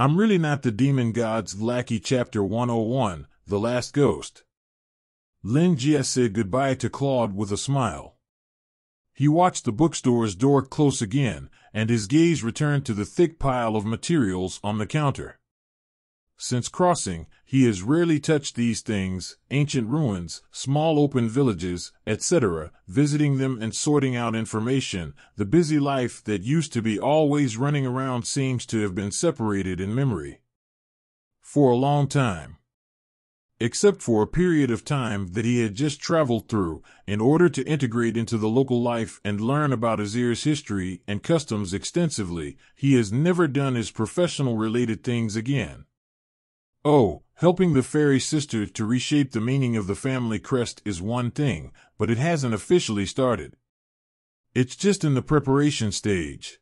I'm really not the demon god's lackey chapter 101, The Last Ghost. Lin Jie said goodbye to Claude with a smile. He watched the bookstore's door close again, and his gaze returned to the thick pile of materials on the counter. Since crossing, he has rarely touched these things, ancient ruins, small open villages, etc., visiting them and sorting out information. The busy life that used to be always running around seems to have been separated in memory. For a long time. Except for a period of time that he had just traveled through in order to integrate into the local life and learn about Azir's history and customs extensively, he has never done his professional related things again. Oh, helping the fairy sister to reshape the meaning of the family crest is one thing, but it hasn't officially started. It's just in the preparation stage.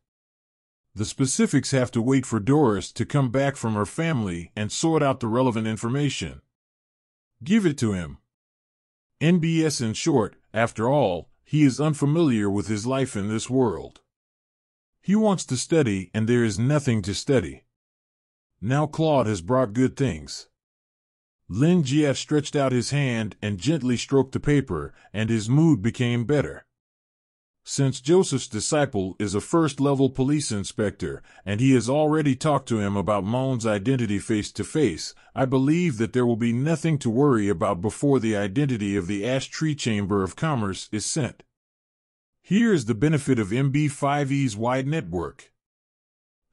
The specifics have to wait for Doris to come back from her family and sort out the relevant information. Give it to him. NBS in short, after all, he is unfamiliar with his life in this world. He wants to study, and there is nothing to study. Now Claude has brought good things. Lin Jie stretched out his hand and gently stroked the paper, and his mood became better. Since Joseph's disciple is a first level police inspector, and he has already talked to him about Moan's identity face to face, I believe that there will be nothing to worry about before the identity of the Ash Tree Chamber of Commerce is sent. Here is the benefit of MB5E's wide network.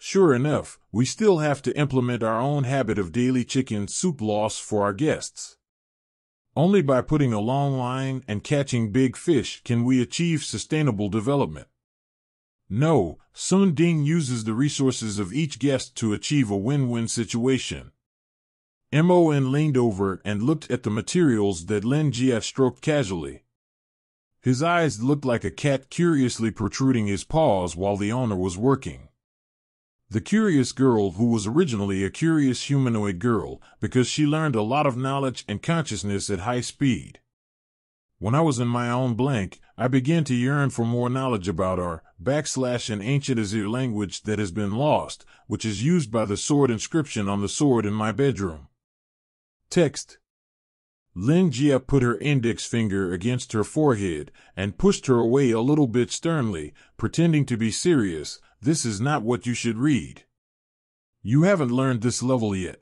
Sure enough, we still have to implement our own habit of daily chicken soup loss for our guests. Only by putting a long line and catching big fish can we achieve sustainable development. No, Sun Ding uses the resources of each guest to achieve a win-win situation. MON leaned over and looked at the materials that Lin Jie stroked casually. His eyes looked like a cat curiously protruding his paws while the owner was working. The curious girl who was originally a curious humanoid girl because she learned a lot of knowledge and consciousness at high speed. When I was in my own blank, I began to yearn for more knowledge about our backslash an ancient Azir language that has been lost, which is used by the sword inscription on the sword in my bedroom. Text Lin Jie put her index finger against her forehead and pushed her away a little bit sternly, pretending to be serious, this is not what you should read. You haven't learned this level yet.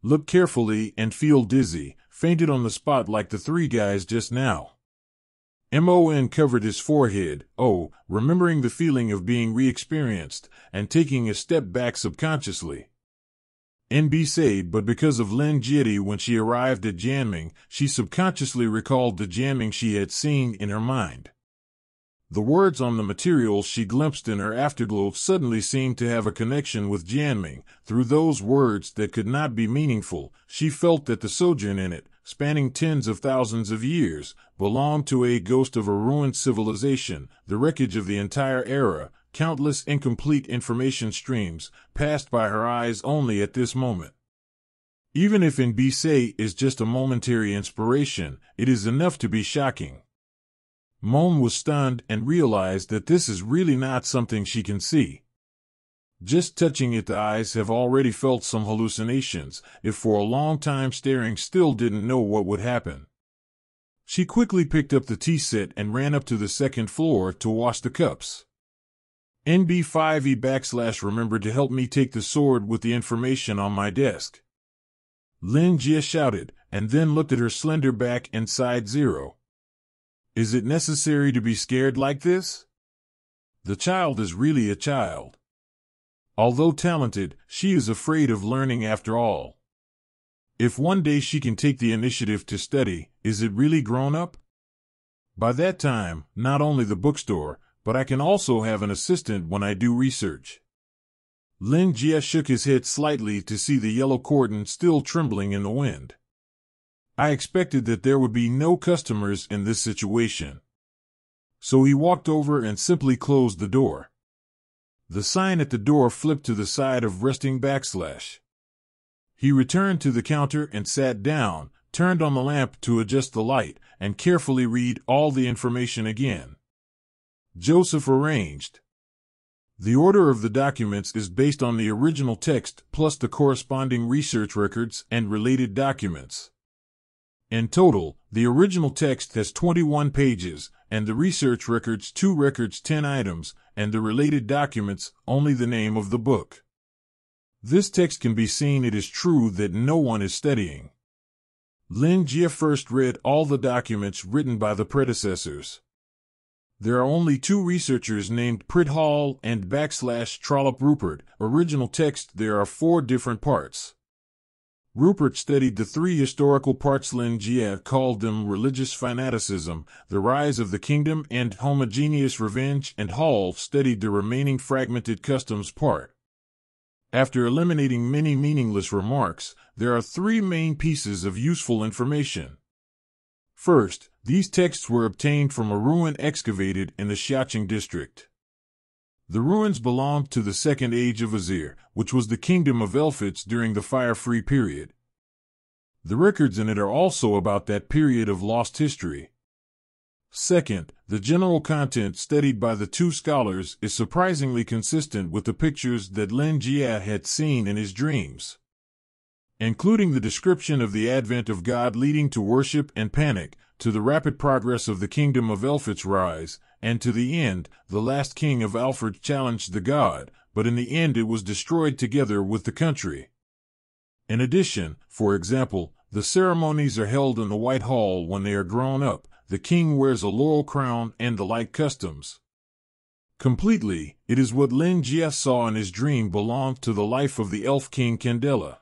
Look carefully and feel dizzy, fainted on the spot like the three guys just now. MON covered his forehead, oh, remembering the feeling of being re-experienced, and taking a step back subconsciously. NB said, but because of Lin Jie when she arrived at jamming, she subconsciously recalled the jamming she had seen in her mind. The words on the materials she glimpsed in her afterglow suddenly seemed to have a connection with Jianming. Through those words that could not be meaningful, she felt that the sojourn in it, spanning tens of thousands of years, belonged to a ghost of a ruined civilization, the wreckage of the entire era, countless incomplete information streams, passed by her eyes only at this moment. Even if in Bisei is just a momentary inspiration, it is enough to be shocking. Moan was stunned and realized that this is really not something she can see. Just touching it, the eyes have already felt some hallucinations, if for a long time staring still didn't know what would happen. She quickly picked up the tea set and ran up to the second floor to wash the cups. NB5E backslash remembered to help me take the sword with the information on my desk. Lin Jie shouted, and then looked at her slender back and side zero. Is it necessary to be scared like this? The child is really a child. Although talented, she is afraid of learning after all. If one day she can take the initiative to study, is it really grown up? By that time, not only the bookstore, but I can also have an assistant when I do research. Lin Jie shook his head slightly to see the yellow cordon still trembling in the wind. I expected that there would be no customers in this situation. So he walked over and simply closed the door. The sign at the door flipped to the side of resting backslash. He returned to the counter and sat down, turned on the lamp to adjust the light, and carefully read all the information again. Joseph arranged. The order of the documents is based on the original text plus the corresponding research records and related documents. In total, the original text has 21 pages, and the research records 2 records 10 items, and the related documents only the name of the book. This text can be seen it is true that no one is studying. Lin Jie first read all the documents written by the predecessors. There are only two researchers named Prit Hall and backslash Trollope Rupert. Original text There are four different parts. Rupert studied the three historical parts Lin Jie called them religious fanaticism, the rise of the kingdom, and homogeneous revenge, and Hall studied the remaining fragmented customs part. After eliminating many meaningless remarks, there are three main pieces of useful information. First, these texts were obtained from a ruin excavated in the Xiaqing district. The ruins belonged to the Second Age of Azir, which was the kingdom of Elphids during the Fire-Free period. The records in it are also about that period of lost history. Second, the general content studied by the two scholars is surprisingly consistent with the pictures that Lin Jie had seen in his dreams. Including the description of the advent of God leading to worship and panic, to the rapid progress of the kingdom of Elphid's rise, and to the end, the last king of Alfred challenged the god, but in the end it was destroyed together with the country. In addition, for example, the ceremonies are held in the White Hall when they are grown up, the king wears a laurel crown and the like customs. Completely, it is what Lin Jie saw in his dream belonged to the life of the elf king Candela.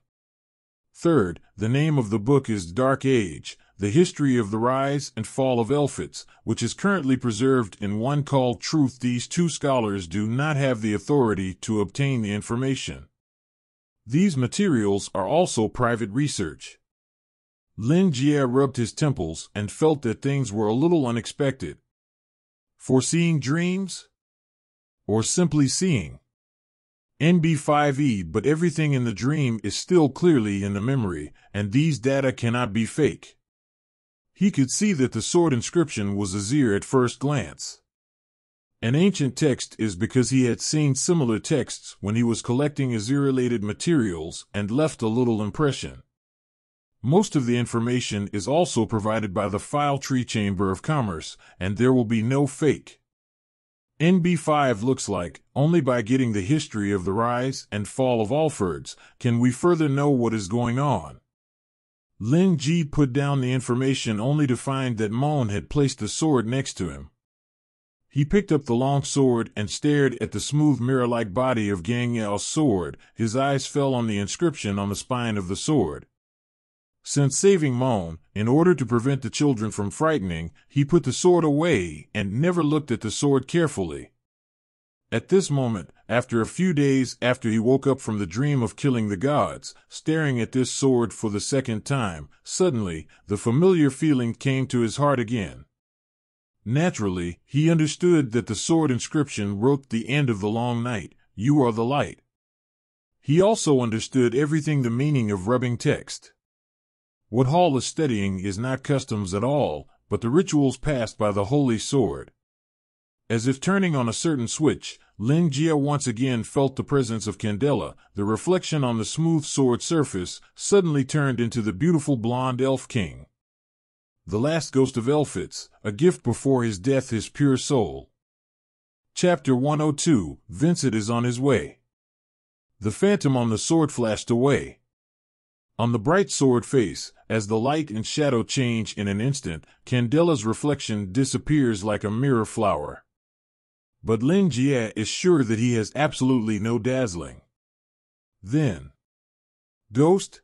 Third, the name of the book is Dark Age, the history of the rise and fall of Elphids, which is currently preserved in one called Truth. These two scholars do not have the authority to obtain the information. These materials are also private research. Lin Jie rubbed his temples and felt that things were a little unexpected. Foreseeing dreams? Or simply seeing? NB5E, but everything in the dream is still clearly in the memory, and these data cannot be fake. He could see that the sword inscription was Azir at first glance. An ancient text is because he had seen similar texts when he was collecting Azir-related materials and left a little impression. Most of the information is also provided by the File Tree Chamber of Commerce, and there will be no fake. NB5 looks like, only by getting the history of the rise and fall of Alfords, can we further know what is going on. Lin Jie put down the information only to find that Mon had placed the sword next to him. He picked up the long sword and stared at the smooth mirror-like body of Gang Yao's sword. His eyes fell on the inscription on the spine of the sword. Since saving Mon, in order to prevent the children from frightening, he put the sword away and never looked at the sword carefully. At this moment, after a few days after he woke up from the dream of killing the gods, staring at this sword for the second time, suddenly, the familiar feeling came to his heart again. Naturally, he understood that the sword inscription wrote the end of the long night, You are the light. He also understood everything the meaning of rubbing text. What Hall is studying is not customs at all, but the rituals passed by the holy sword. As if turning on a certain switch, Lin Jie once again felt the presence of Candela. The reflection on the smooth sword surface suddenly turned into the beautiful blonde elf king. The last ghost of Elphids, a gift before his death his pure soul. Chapter 102 Vincent is on his way. The phantom on the sword flashed away. On the bright sword face, as the light and shadow change in an instant, Candela's reflection disappears like a mirror flower but Lin Jie is sure that he has absolutely no dazzling. Then, Ghost?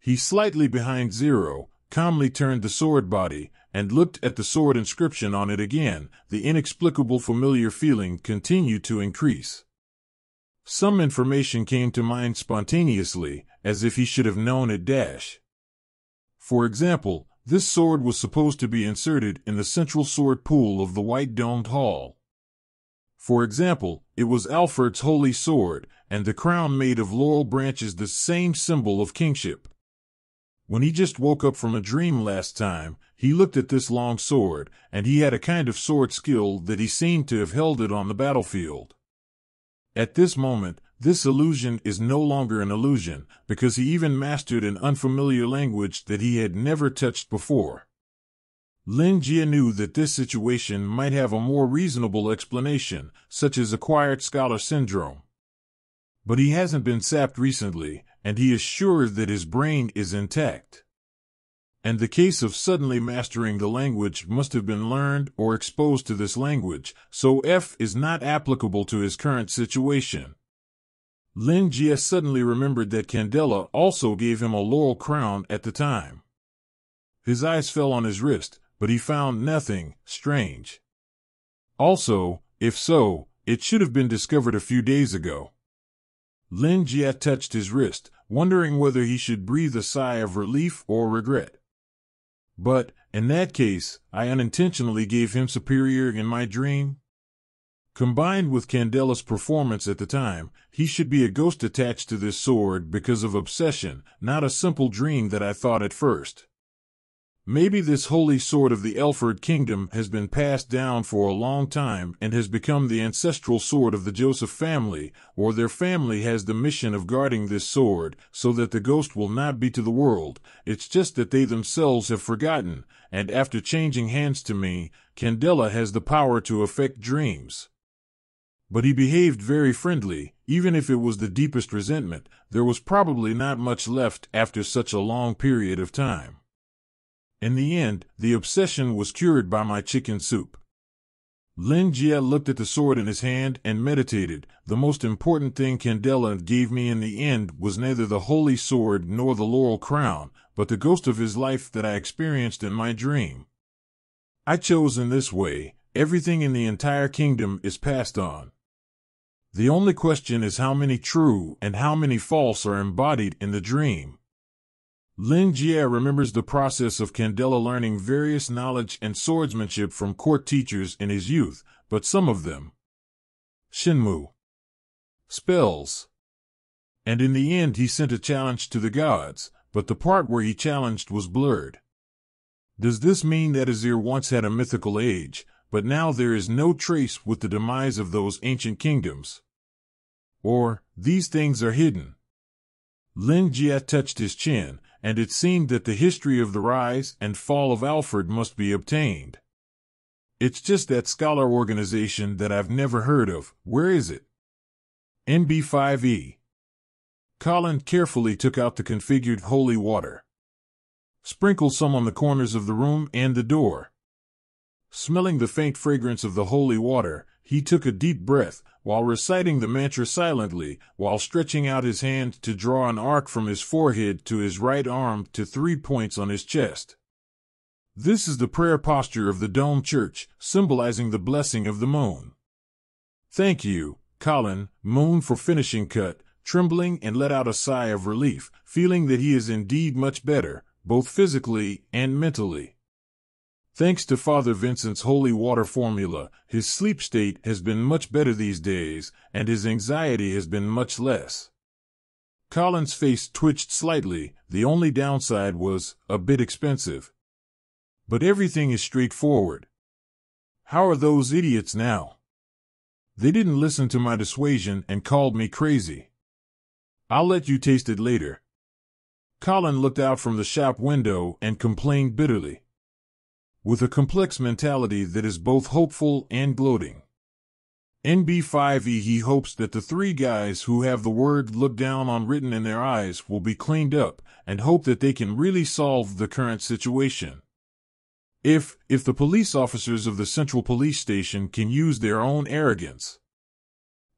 He slightly behind zero, calmly turned the sword body, and looked at the sword inscription on it again. The inexplicable familiar feeling continued to increase. Some information came to mind spontaneously, as if he should have known it dash. For example, this sword was supposed to be inserted in the central sword pool of the white domed hall. For example, it was Alfred's holy sword, and the crown made of laurel branches the same symbol of kingship. When he just woke up from a dream last time, he looked at this long sword, and he had a kind of sword skill that he seemed to have held it on the battlefield. At this moment, this illusion is no longer an illusion, because he even mastered an unfamiliar language that he had never touched before. Lin Jie knew that this situation might have a more reasonable explanation, such as acquired scholar syndrome. But he hasn't been sapped recently, and he is sure that his brain is intact. And the case of suddenly mastering the language must have been learned or exposed to this language, so F is not applicable to his current situation. Lin Jie suddenly remembered that Candela also gave him a laurel crown at the time. His eyes fell on his wrist, but he found nothing strange. Also, if so, it should have been discovered a few days ago. Lin Jie touched his wrist, wondering whether he should breathe a sigh of relief or regret. But, in that case, I unintentionally gave him superior in my dream. Combined with Candela's performance at the time, he should be a ghost attached to this sword because of obsession, not a simple dream that I thought at first. Maybe this holy sword of the Elford kingdom has been passed down for a long time and has become the ancestral sword of the Joseph family, or their family has the mission of guarding this sword so that the ghost will not be to the world. It's just that they themselves have forgotten, and after changing hands to me, Candela has the power to affect dreams. But he behaved very friendly, even if it was the deepest resentment, there was probably not much left after such a long period of time. In the end, the obsession was cured by my chicken soup. Lin Jie looked at the sword in his hand and meditated. The most important thing Candela gave me in the end was neither the holy sword nor the laurel crown, but the ghost of his life that I experienced in my dream. I chose in this way, everything in the entire kingdom is passed on. The only question is how many true and how many false are embodied in the dream. Lin Jie remembers the process of Candela learning various knowledge and swordsmanship from court teachers in his youth, but some of them Shenmu spells. And in the end he sent a challenge to the gods, but the part where he challenged was blurred. Does this mean that Azir once had a mythical age, but now there is no trace with the demise of those ancient kingdoms? Or, these things are hidden? Lin Jie touched his chin, and it seemed that the history of the rise and fall of Alfred must be obtained. It's just that scholar organization that I've never heard of. Where is it? NB5E. Colin carefully took out the configured holy water. Sprinkle some on the corners of the room and the door. Smelling the faint fragrance of the holy water, he took a deep breath, while reciting the mantra silently, while stretching out his hand to draw an arc from his forehead to his right arm to three points on his chest. This is the prayer posture of the Dome Church, symbolizing the blessing of the moon. Thank you, Colin, Moon, for finishing cut, trembling and let out a sigh of relief, feeling that he is indeed much better, both physically and mentally. Thanks to Father Vincent's holy water formula, his sleep state has been much better these days, and his anxiety has been much less. Colin's face twitched slightly, the only downside was a bit expensive. But everything is straightforward. How are those idiots now? They didn't listen to my dissuasion and called me crazy. I'll let you taste it later. Colin looked out from the shop window and complained bitterly with a complex mentality that is both hopeful and gloating. NB5E he hopes that the three guys who have the word look down on written in their eyes will be cleaned up and hope that they can really solve the current situation. If, if the police officers of the central police station can use their own arrogance,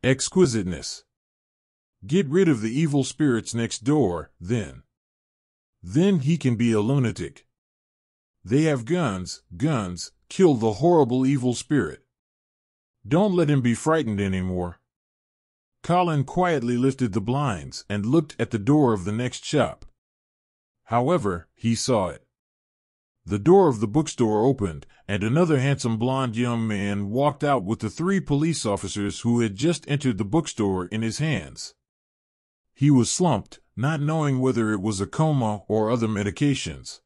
exquisiteness, get rid of the evil spirits next door, then, then he can be a lunatic. They have guns, guns, kill the horrible evil spirit. Don't let him be frightened anymore. Colin quietly lifted the blinds and looked at the door of the next shop. However, he saw it. The door of the bookstore opened, and another handsome blond young man walked out with the three police officers who had just entered the bookstore in his hands. He was slumped, not knowing whether it was a coma or other medications.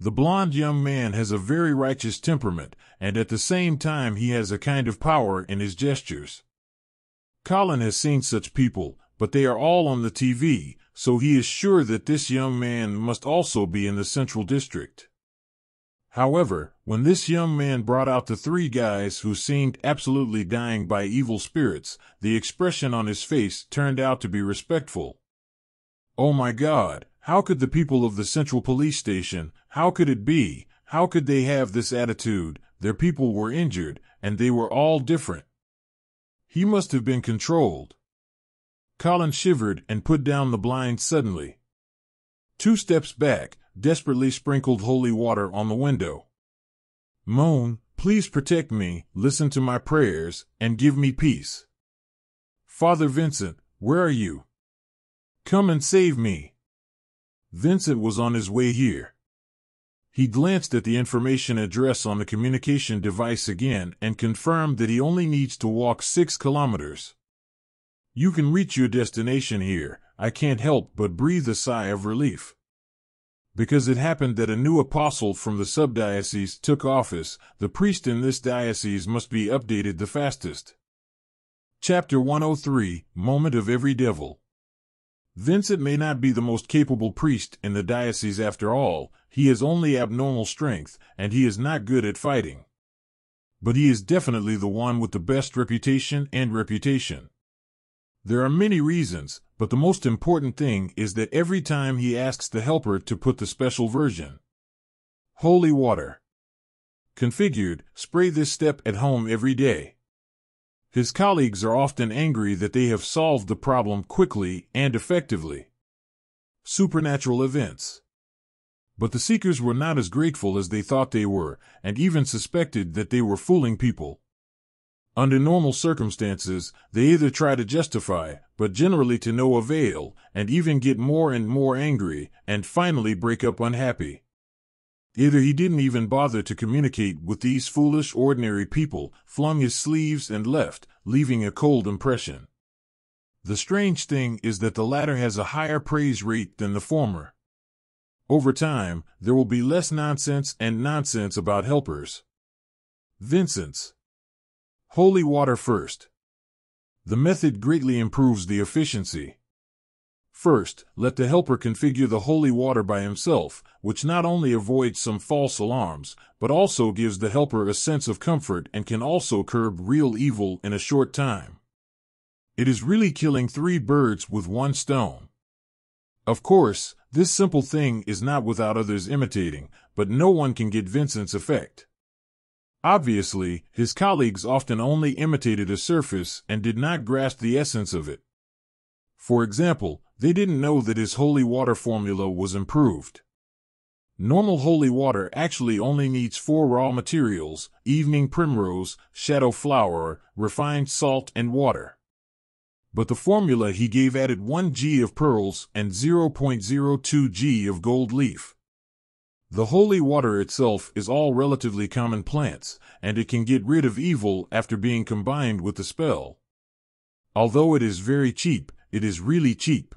The blond young man has a very righteous temperament, and at the same time he has a kind of power in his gestures. Colin has seen such people, but they are all on the TV, so he is sure that this young man must also be in the Central District. However, when this young man brought out the three guys who seemed absolutely dying by evil spirits, the expression on his face turned out to be respectful. Oh my God, how could the people of the Central Police Station, how could it be, how could they have this attitude? Their people were injured, and they were all different. He must have been controlled. Colin shivered and put down the blind suddenly. Two steps back, desperately sprinkled holy water on the window. Moan, please protect me, listen to my prayers, and give me peace. Father Vincent, where are you? Come and save me. Vincent was on his way here. He glanced at the information address on the communication device again and confirmed that he only needs to walk six kilometers. You can reach your destination here. I can't help but breathe a sigh of relief because it happened that a new apostle from the subdiocese took office, the priest in this diocese must be updated the fastest. Chapter 103 Moment of Every Devil Vincent may not be the most capable priest in the diocese after all, he has only abnormal strength, and he is not good at fighting. But he is definitely the one with the best reputation and reputation. There are many reasons, but the most important thing is that every time he asks the helper to put the special version. Holy water. Configured, spray this step at home every day. His colleagues are often angry that they have solved the problem quickly and effectively. Supernatural events. But the seekers were not as grateful as they thought they were, and even suspected that they were fooling people. Under normal circumstances, they either try to justify, but generally to no avail, and even get more and more angry, and finally break up unhappy. Either he didn't even bother to communicate with these foolish, ordinary people, flung his sleeves and left, leaving a cold impression. The strange thing is that the latter has a higher praise rate than the former. Over time, there will be less nonsense and nonsense about helpers. Vincent's Holy water first. The method greatly improves the efficiency. First, let the helper configure the holy water by himself, which not only avoids some false alarms, but also gives the helper a sense of comfort and can also curb real evil in a short time. It is really killing three birds with one stone. Of course, this simple thing is not without others imitating, but no one can get Vincent's effect. Obviously, his colleagues often only imitated a surface and did not grasp the essence of it. For example, they didn't know that his holy water formula was improved. Normal holy water actually only needs four raw materials evening primrose, shadow flower, refined salt, and water. But the formula he gave added 1 g of pearls and 0.02 g of gold leaf. The holy water itself is all relatively common plants, and it can get rid of evil after being combined with the spell. Although it is very cheap, it is really cheap.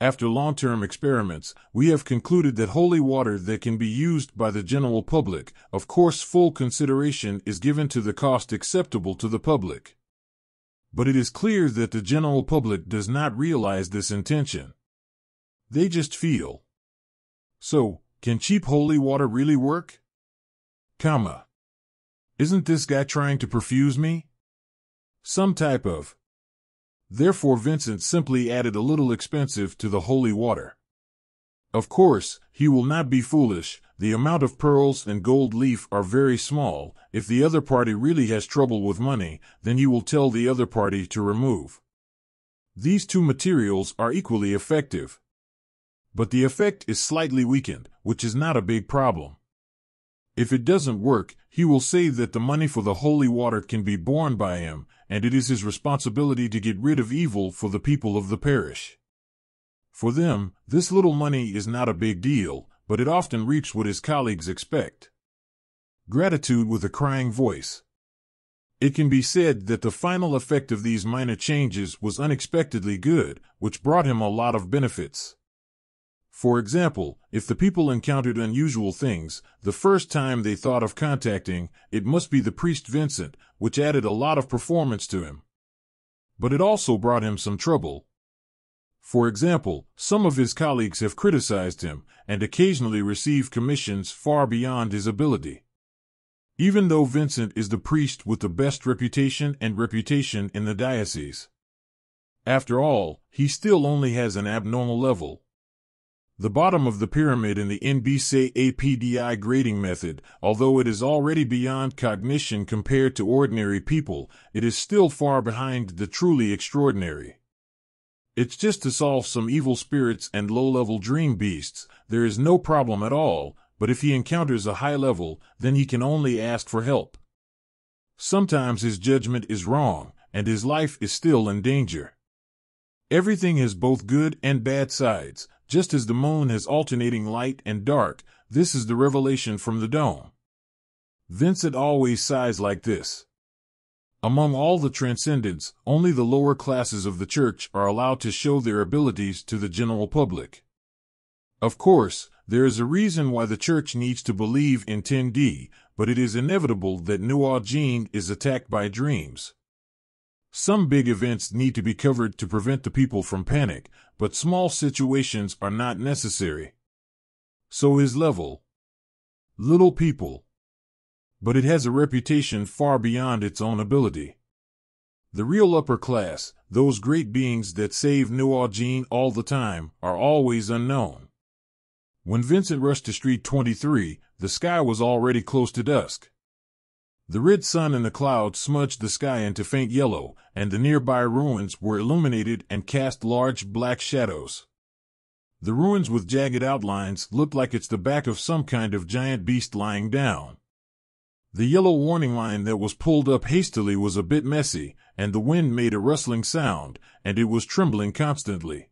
After long-term experiments, we have concluded that holy water that can be used by the general public, of course full consideration is given to the cost acceptable to the public. But it is clear that the general public does not realize this intention. They just feel. So, can cheap holy water really work? Comma. Isn't this guy trying to perfuse me? Some type of. Therefore Vincent simply added a little expensive to the holy water. Of course, he will not be foolish, the amount of pearls and gold leaf are very small. If the other party really has trouble with money, then he will tell the other party to remove. These two materials are equally effective but the effect is slightly weakened, which is not a big problem. If it doesn't work, he will say that the money for the holy water can be borne by him, and it is his responsibility to get rid of evil for the people of the parish. For them, this little money is not a big deal, but it often reaps what his colleagues expect. Gratitude with a crying voice. It can be said that the final effect of these minor changes was unexpectedly good, which brought him a lot of benefits. For example, if the people encountered unusual things, the first time they thought of contacting, it must be the priest Vincent, which added a lot of performance to him. But it also brought him some trouble. For example, some of his colleagues have criticized him and occasionally received commissions far beyond his ability. Even though Vincent is the priest with the best reputation and reputation in the diocese. After all, he still only has an abnormal level. The bottom of the pyramid in the NBC APDI grading method, although it is already beyond cognition compared to ordinary people, it is still far behind the truly extraordinary. It's just to solve some evil spirits and low-level dream beasts, there is no problem at all, but if he encounters a high level, then he can only ask for help. Sometimes his judgment is wrong, and his life is still in danger. Everything has both good and bad sides, just as the moon has alternating light and dark, this is the revelation from the dome. Vincent always sighs like this. Among all the transcendents, only the lower classes of the church are allowed to show their abilities to the general public. Of course, there is a reason why the church needs to believe in 10D, but it is inevitable that Nuwa is attacked by dreams. Some big events need to be covered to prevent the people from panic, but small situations are not necessary. So is level. Little people. But it has a reputation far beyond its own ability. The real upper class, those great beings that save Nuwa all the time, are always unknown. When Vincent rushed to Street 23, the sky was already close to dusk. The red sun and the clouds smudged the sky into faint yellow, and the nearby ruins were illuminated and cast large black shadows. The ruins with jagged outlines looked like it's the back of some kind of giant beast lying down. The yellow warning line that was pulled up hastily was a bit messy, and the wind made a rustling sound, and it was trembling constantly.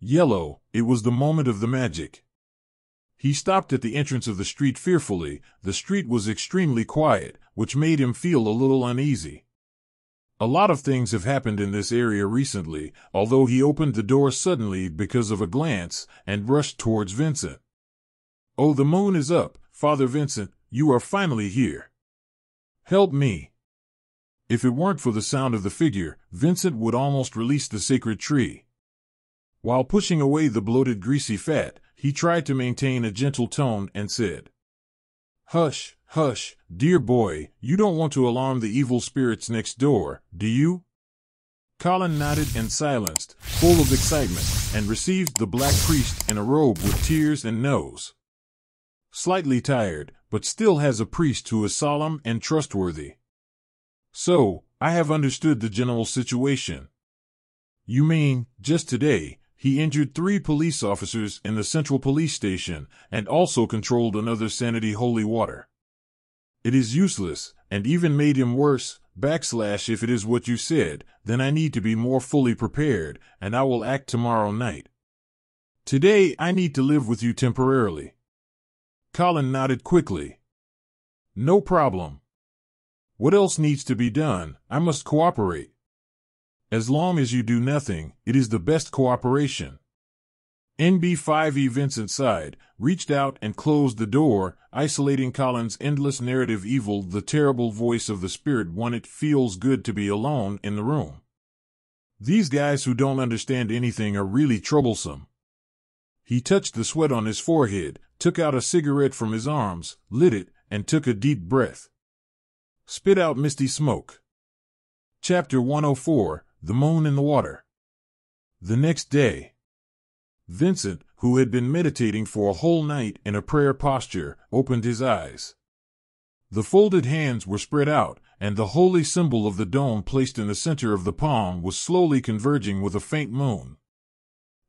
Yellow, it was the moment of the magic. He stopped at the entrance of the street fearfully. The street was extremely quiet, which made him feel a little uneasy. A lot of things have happened in this area recently, although he opened the door suddenly because of a glance and rushed towards Vincent. Oh, the moon is up, Father Vincent, you are finally here. Help me. If it weren't for the sound of the figure, Vincent would almost release the sacred tree. While pushing away the bloated greasy fat, he tried to maintain a gentle tone and said, Hush, hush, dear boy, you don't want to alarm the evil spirits next door, do you? Colin nodded and silenced, full of excitement, and received the black priest in a robe with tears and nose. Slightly tired, but still has a priest who is solemn and trustworthy. So, I have understood the general situation. You mean, just today, he injured three police officers in the Central Police Station and also controlled another sanity holy water. It is useless, and even made him worse, backslash if it is what you said, then I need to be more fully prepared, and I will act tomorrow night. Today I need to live with you temporarily. Colin nodded quickly. No problem. What else needs to be done? I must cooperate. As long as you do nothing, it is the best cooperation. NB5E inside, reached out and closed the door, isolating Colin's endless narrative evil. The terrible voice of the spirit one it feels good to be alone in the room. These guys who don't understand anything are really troublesome. He touched the sweat on his forehead, took out a cigarette from his arms, lit it, and took a deep breath. Spit out misty smoke. Chapter 104 the moon in the water. The next day, Vincent, who had been meditating for a whole night in a prayer posture, opened his eyes. The folded hands were spread out, and the holy symbol of the dome placed in the center of the palm was slowly converging with a faint moon.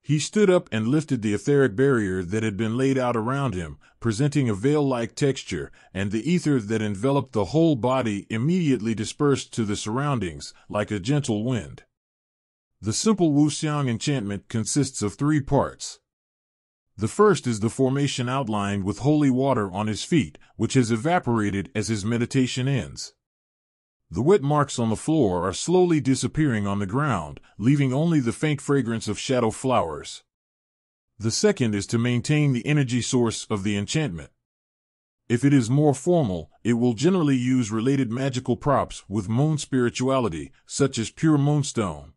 He stood up and lifted the etheric barrier that had been laid out around him, presenting a veil-like texture, and the ether that enveloped the whole body immediately dispersed to the surroundings, like a gentle wind. The simple Wuxiang enchantment consists of three parts. The first is the formation outlined with holy water on his feet, which has evaporated as his meditation ends. The wet marks on the floor are slowly disappearing on the ground, leaving only the faint fragrance of shadow flowers. The second is to maintain the energy source of the enchantment. If it is more formal, it will generally use related magical props with moon spirituality, such as pure moonstone.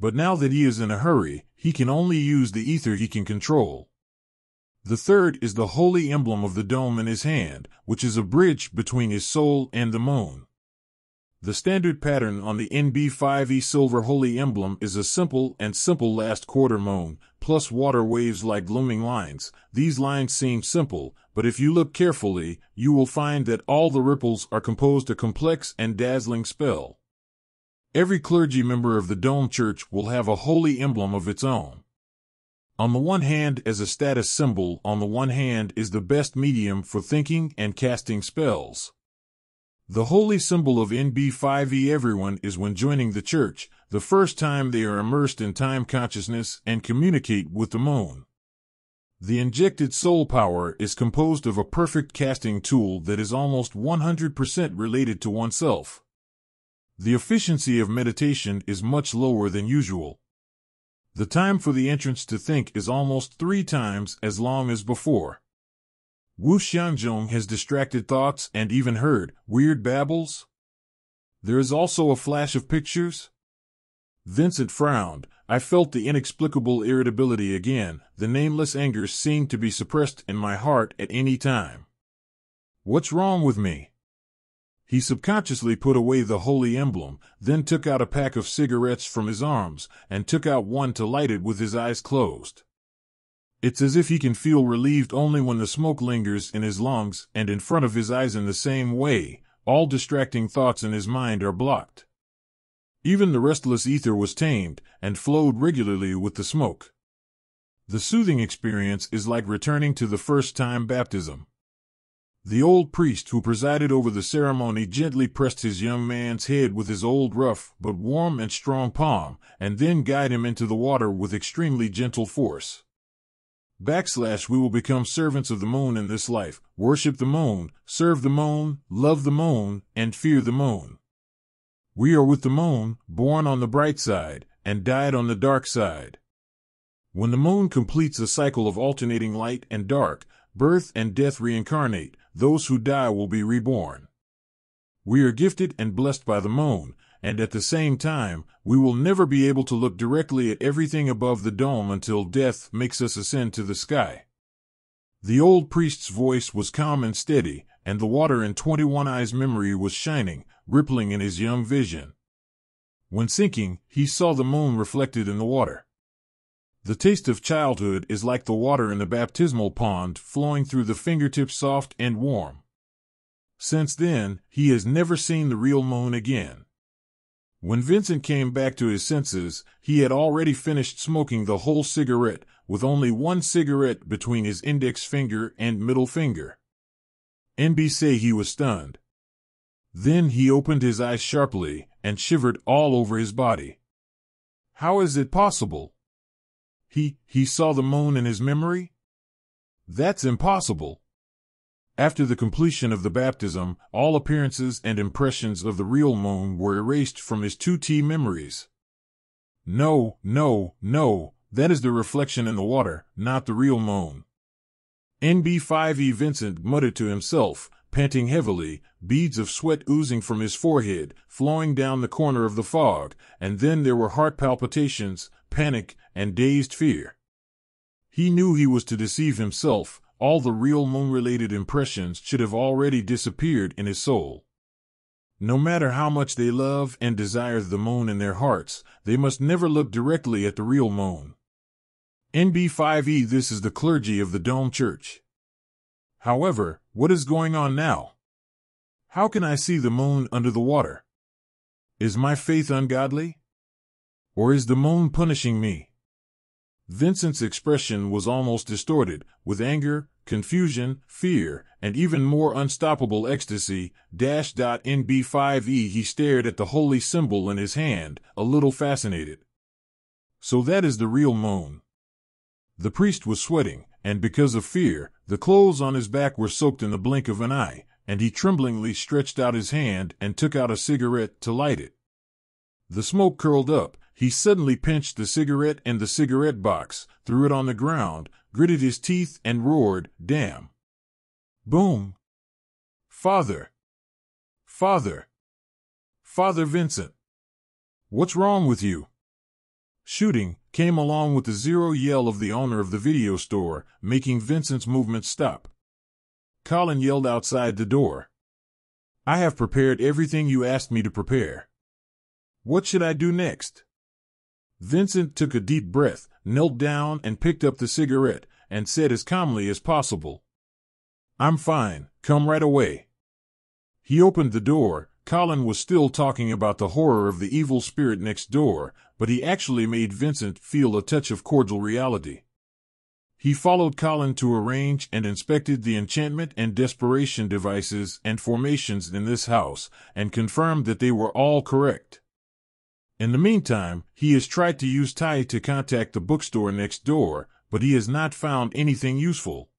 But now that he is in a hurry, he can only use the ether he can control. The third is the holy emblem of the dome in his hand, which is a bridge between his soul and the moon. The standard pattern on the NB5E silver holy emblem is a simple and simple last quarter moon, plus water waves like glooming lines. These lines seem simple, but if you look carefully, you will find that all the ripples are composed a complex and dazzling spell. Every clergy member of the Dome Church will have a holy emblem of its own. On the one hand, as a status symbol, on the one hand is the best medium for thinking and casting spells. The holy symbol of NB5E everyone is when joining the church, the first time they are immersed in time consciousness and communicate with the moon. The injected soul power is composed of a perfect casting tool that is almost 100% related to oneself. The efficiency of meditation is much lower than usual. The time for the entrance to think is almost three times as long as before. Wu Xianzhong has distracted thoughts and even heard weird babbles. There is also a flash of pictures. Vincent frowned. I felt the inexplicable irritability again. The nameless anger seemed to be suppressed in my heart at any time. What's wrong with me? He subconsciously put away the holy emblem, then took out a pack of cigarettes from his arms and took out one to light it with his eyes closed. It's as if he can feel relieved only when the smoke lingers in his lungs and in front of his eyes in the same way, all distracting thoughts in his mind are blocked. Even the restless ether was tamed and flowed regularly with the smoke. The soothing experience is like returning to the first time baptism. The old priest who presided over the ceremony gently pressed his young man's head with his old rough but warm and strong palm, and then guided him into the water with extremely gentle force. Backslash we will become servants of the moon in this life, worship the moon, serve the moon, love the moon, and fear the moon. We are with the moon, born on the bright side, and died on the dark side. When the moon completes a cycle of alternating light and dark, birth and death reincarnate, those who die will be reborn. We are gifted and blessed by the moon, and at the same time, we will never be able to look directly at everything above the dome until death makes us ascend to the sky. The old priest's voice was calm and steady, and the water in Twenty One Eye's memory was shining, rippling in his young vision. When sinking, he saw the moon reflected in the water. The taste of childhood is like the water in the baptismal pond, flowing through the fingertips soft and warm. Since then, he has never seen the real moon again. When Vincent came back to his senses, he had already finished smoking the whole cigarette, with only one cigarette between his index finger and middle finger. NB say he was stunned. Then he opened his eyes sharply and shivered all over his body. How is it possible? He, he saw the moon in his memory? That's impossible. After the completion of the baptism, all appearances and impressions of the real moon were erased from his 2T memories. No, no, no, that is the reflection in the water, not the real moon. NB5E Vincent muttered to himself, panting heavily, beads of sweat oozing from his forehead, flowing down the corner of the fog, and then there were heart palpitations, panic, and dazed fear. He knew he was to deceive himself, all the real moon related impressions should have already disappeared in his soul. No matter how much they love and desire the moon in their hearts, they must never look directly at the real moon. NB5E This is the clergy of the Dome Church. However, what is going on now? How can I see the moon under the water? Is my faith ungodly? Or is the moon punishing me? Vincent's expression was almost distorted, with anger, confusion, fear, and even more unstoppable ecstasy. Dash dot NB5E he stared at the holy symbol in his hand, a little fascinated. So that is the real moon. The priest was sweating, and because of fear, the clothes on his back were soaked in the blink of an eye, and he tremblingly stretched out his hand and took out a cigarette to light it. The smoke curled up, he suddenly pinched the cigarette and the cigarette box, threw it on the ground, gritted his teeth, and roared, Damn! Boom. Father. Father. Father Vincent. What's wrong with you? Shooting came along with the zero yell of the owner of the video store, making Vincent's movements stop. Colin yelled outside the door. I have prepared everything you asked me to prepare. What should I do next? Vincent took a deep breath, knelt down, and picked up the cigarette, and said as calmly as possible, I'm fine, come right away. He opened the door. Colin was still talking about the horror of the evil spirit next door, but he actually made Vincent feel a touch of cordial reality. He followed Colin to arrange and inspected the enchantment and desperation devices and formations in this house and confirmed that they were all correct. In the meantime, he has tried to use Tai to contact the bookstore next door, but he has not found anything useful.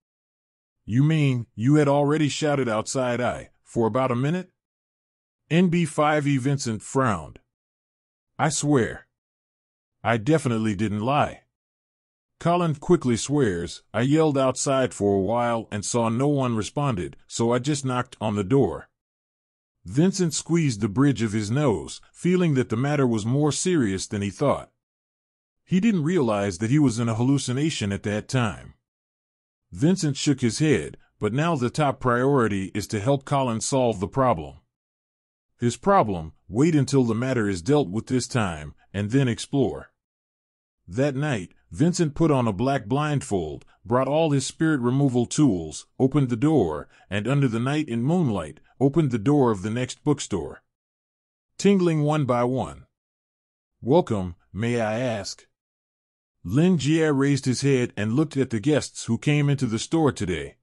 You mean you had already shouted outside I for about a minute? NB5E Vincent frowned. I swear. I definitely didn't lie. Colin quickly swears, I yelled outside for a while and saw no one responded, so I just knocked on the door. Vincent squeezed the bridge of his nose, feeling that the matter was more serious than he thought. He didn't realize that he was in a hallucination at that time. Vincent shook his head, but now the top priority is to help Colin solve the problem. His problem, wait until the matter is dealt with this time, and then explore. That night, Vincent put on a black blindfold, brought all his spirit removal tools, opened the door, and under the night and moonlight, opened the door of the next bookstore. Tingling one by one. Welcome, may I ask? Lin Jie raised his head and looked at the guests who came into the store today.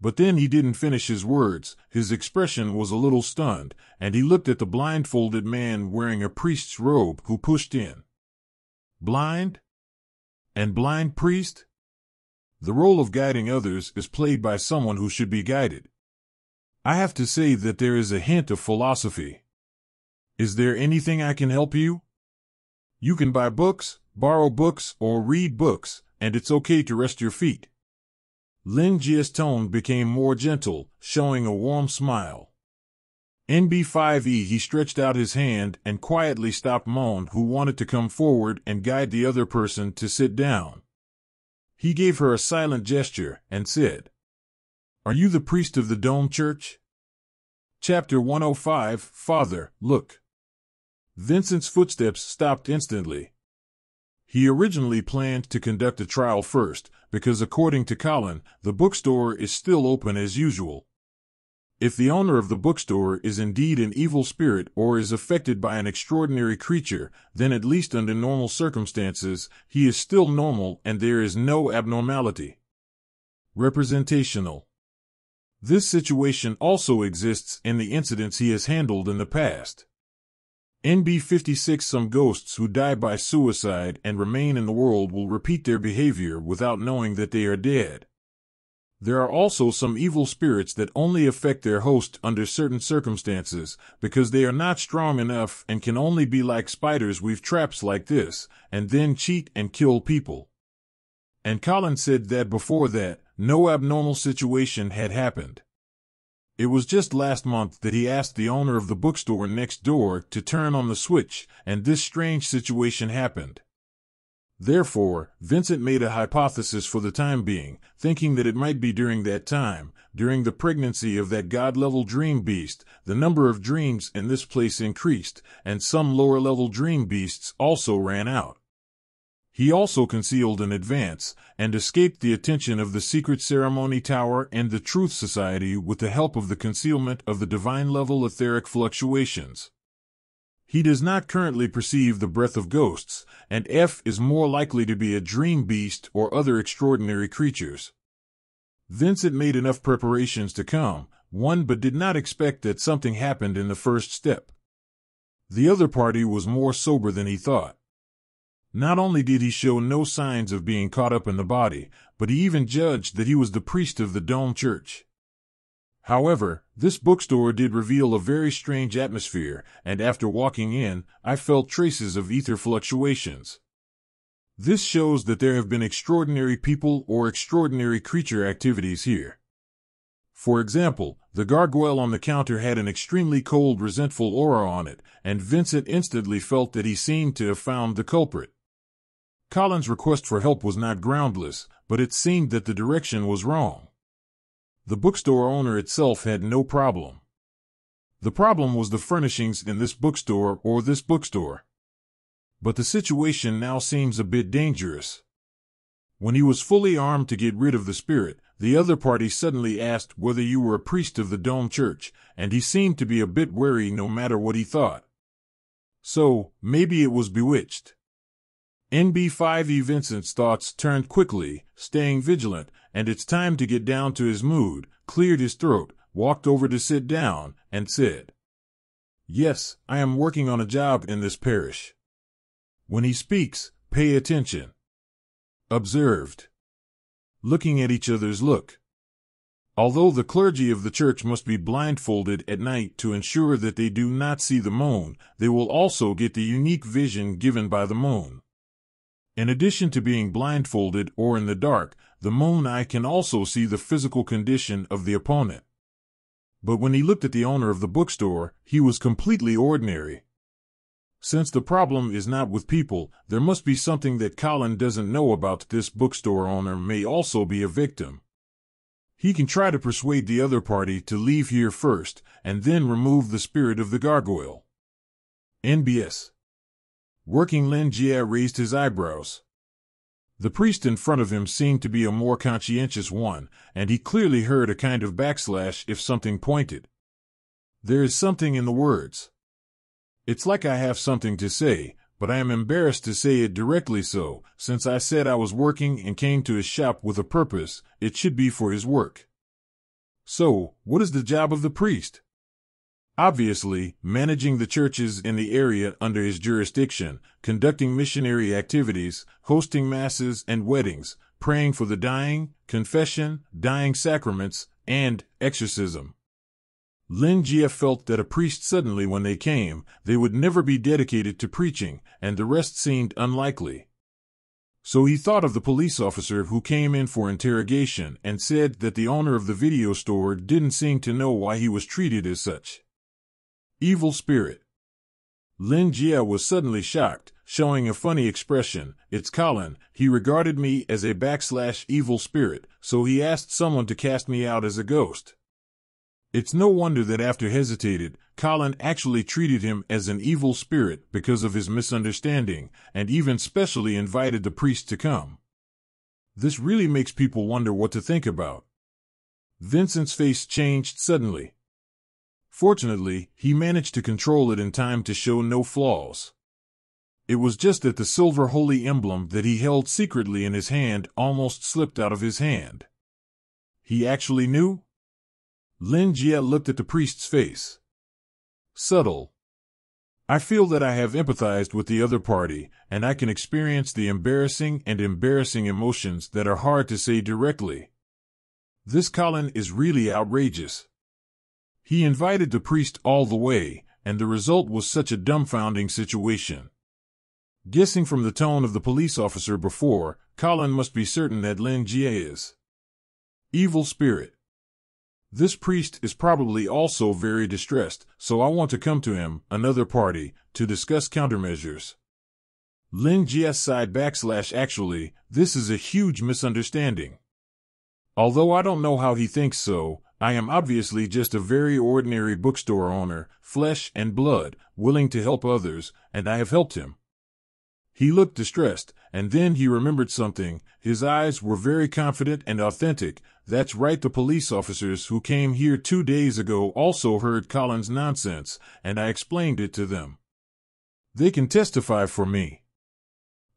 But then he didn't finish his words, his expression was a little stunned, and he looked at the blindfolded man wearing a priest's robe who pushed in. Blind? And blind priest? The role of guiding others is played by someone who should be guided. I have to say that there is a hint of philosophy. Is there anything I can help you? You can buy books, borrow books, or read books, and it's okay to rest your feet. Lin Jie's tone became more gentle, showing a warm smile. NB5E he stretched out his hand and quietly stopped Moan who wanted to come forward and guide the other person to sit down. He gave her a silent gesture and said, Are you the priest of the Dome Church? Chapter 105 Father, look. Vincent's footsteps stopped instantly. He originally planned to conduct a trial first, because according to Colin, the bookstore is still open as usual. If the owner of the bookstore is indeed an evil spirit or is affected by an extraordinary creature, then at least under normal circumstances, he is still normal and there is no abnormality. Representational. This situation also exists in the incidents he has handled in the past. NB56 Some ghosts who die by suicide and remain in the world will repeat their behavior without knowing that they are dead. There are also some evil spirits that only affect their host under certain circumstances because they are not strong enough and can only be like spiders weave traps like this and then cheat and kill people. And Colin said that before that, no abnormal situation had happened. It was just last month that he asked the owner of the bookstore next door to turn on the switch, and this strange situation happened. Therefore, Vincent made a hypothesis for the time being, thinking that it might be during that time, during the pregnancy of that god-level dream beast, the number of dreams in this place increased, and some lower-level dream beasts also ran out. He also concealed in advance, and escaped the attention of the Secret Ceremony Tower and the Truth Society with the help of the concealment of the divine-level etheric fluctuations. He does not currently perceive the breath of ghosts, and F is more likely to be a dream beast or other extraordinary creatures. Vincent made enough preparations to come, one but did not expect that something happened in the first step. The other party was more sober than he thought. Not only did he show no signs of being caught up in the body, but he even judged that he was the priest of the Dome Church. However, this bookstore did reveal a very strange atmosphere, and after walking in, I felt traces of ether fluctuations. This shows that there have been extraordinary people or extraordinary creature activities here. For example, the gargoyle on the counter had an extremely cold, resentful aura on it, and Vincent instantly felt that he seemed to have found the culprit. Colin's request for help was not groundless, but it seemed that the direction was wrong. The bookstore owner itself had no problem. The problem was the furnishings in this bookstore or this bookstore. But the situation now seems a bit dangerous. When he was fully armed to get rid of the spirit, the other party suddenly asked whether you were a priest of the Dome Church, and he seemed to be a bit wary no matter what he thought. So, maybe it was bewitched. NB5E Vincent's thoughts turned quickly, staying vigilant, and it's time to get down to his mood, cleared his throat, walked over to sit down, and said, Yes, I am working on a job in this parish. When he speaks, pay attention. Observed. Looking at each other's look. Although the clergy of the church must be blindfolded at night to ensure that they do not see the moon, they will also get the unique vision given by the moon. In addition to being blindfolded or in the dark, the moon eye can also see the physical condition of the opponent. But when he looked at the owner of the bookstore, he was completely ordinary. Since the problem is not with people, there must be something that Colin doesn't know about this bookstore owner may also be a victim. He can try to persuade the other party to leave here first, and then remove the spirit of the gargoyle. NBS Working Lin Jie raised his eyebrows. The priest in front of him seemed to be a more conscientious one, and he clearly heard a kind of backslash if something pointed. There is something in the words. It's like I have something to say, but I am embarrassed to say it directly so, since I said I was working and came to his shop with a purpose, it should be for his work. So, what is the job of the priest? Obviously, managing the churches in the area under his jurisdiction, conducting missionary activities, hosting masses and weddings, praying for the dying, confession, dying sacraments, and exorcism. Lin Jie felt that a priest suddenly when they came, they would never be dedicated to preaching, and the rest seemed unlikely. So he thought of the police officer who came in for interrogation and said that the owner of the video store didn't seem to know why he was treated as such. Evil spirit. Lin Jie was suddenly shocked, showing a funny expression. It's Colin. He regarded me as a backslash evil spirit, so he asked someone to cast me out as a ghost. It's no wonder that after hesitated, Colin actually treated him as an evil spirit because of his misunderstanding, and even specially invited the priest to come. This really makes people wonder what to think about. Vincent's face changed suddenly. Fortunately, he managed to control it in time to show no flaws. It was just that the silver holy emblem that he held secretly in his hand almost slipped out of his hand. He actually knew? Lin Jie looked at the priest's face. Subtle. I feel that I have empathized with the other party, and I can experience the embarrassing and embarrassing emotions that are hard to say directly. This Colin is really outrageous. He invited the priest all the way, and the result was such a dumbfounding situation. Guessing from the tone of the police officer before, Colin must be certain that Lin Jie is. Evil spirit. This priest is probably also very distressed, so I want to come to him, another party, to discuss countermeasures. Lin Jie side backslash actually, this is a huge misunderstanding. Although I don't know how he thinks so, I am obviously just a very ordinary bookstore owner, flesh and blood, willing to help others, and I have helped him. He looked distressed, and then he remembered something. His eyes were very confident and authentic. That's right, the police officers who came here two days ago also heard Colin's nonsense, and I explained it to them. They can testify for me.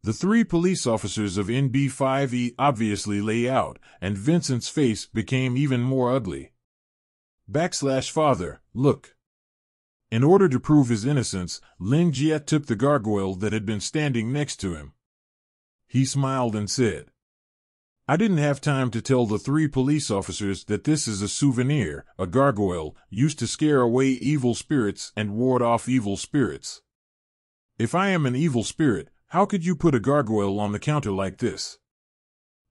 The three police officers of NB5E obviously lay out, and Vincent's face became even more ugly. Backslash father, look. In order to prove his innocence, Lin Jie took the gargoyle that had been standing next to him. He smiled and said, I didn't have time to tell the three police officers that this is a souvenir, a gargoyle, used to scare away evil spirits and ward off evil spirits. If I am an evil spirit, how could you put a gargoyle on the counter like this?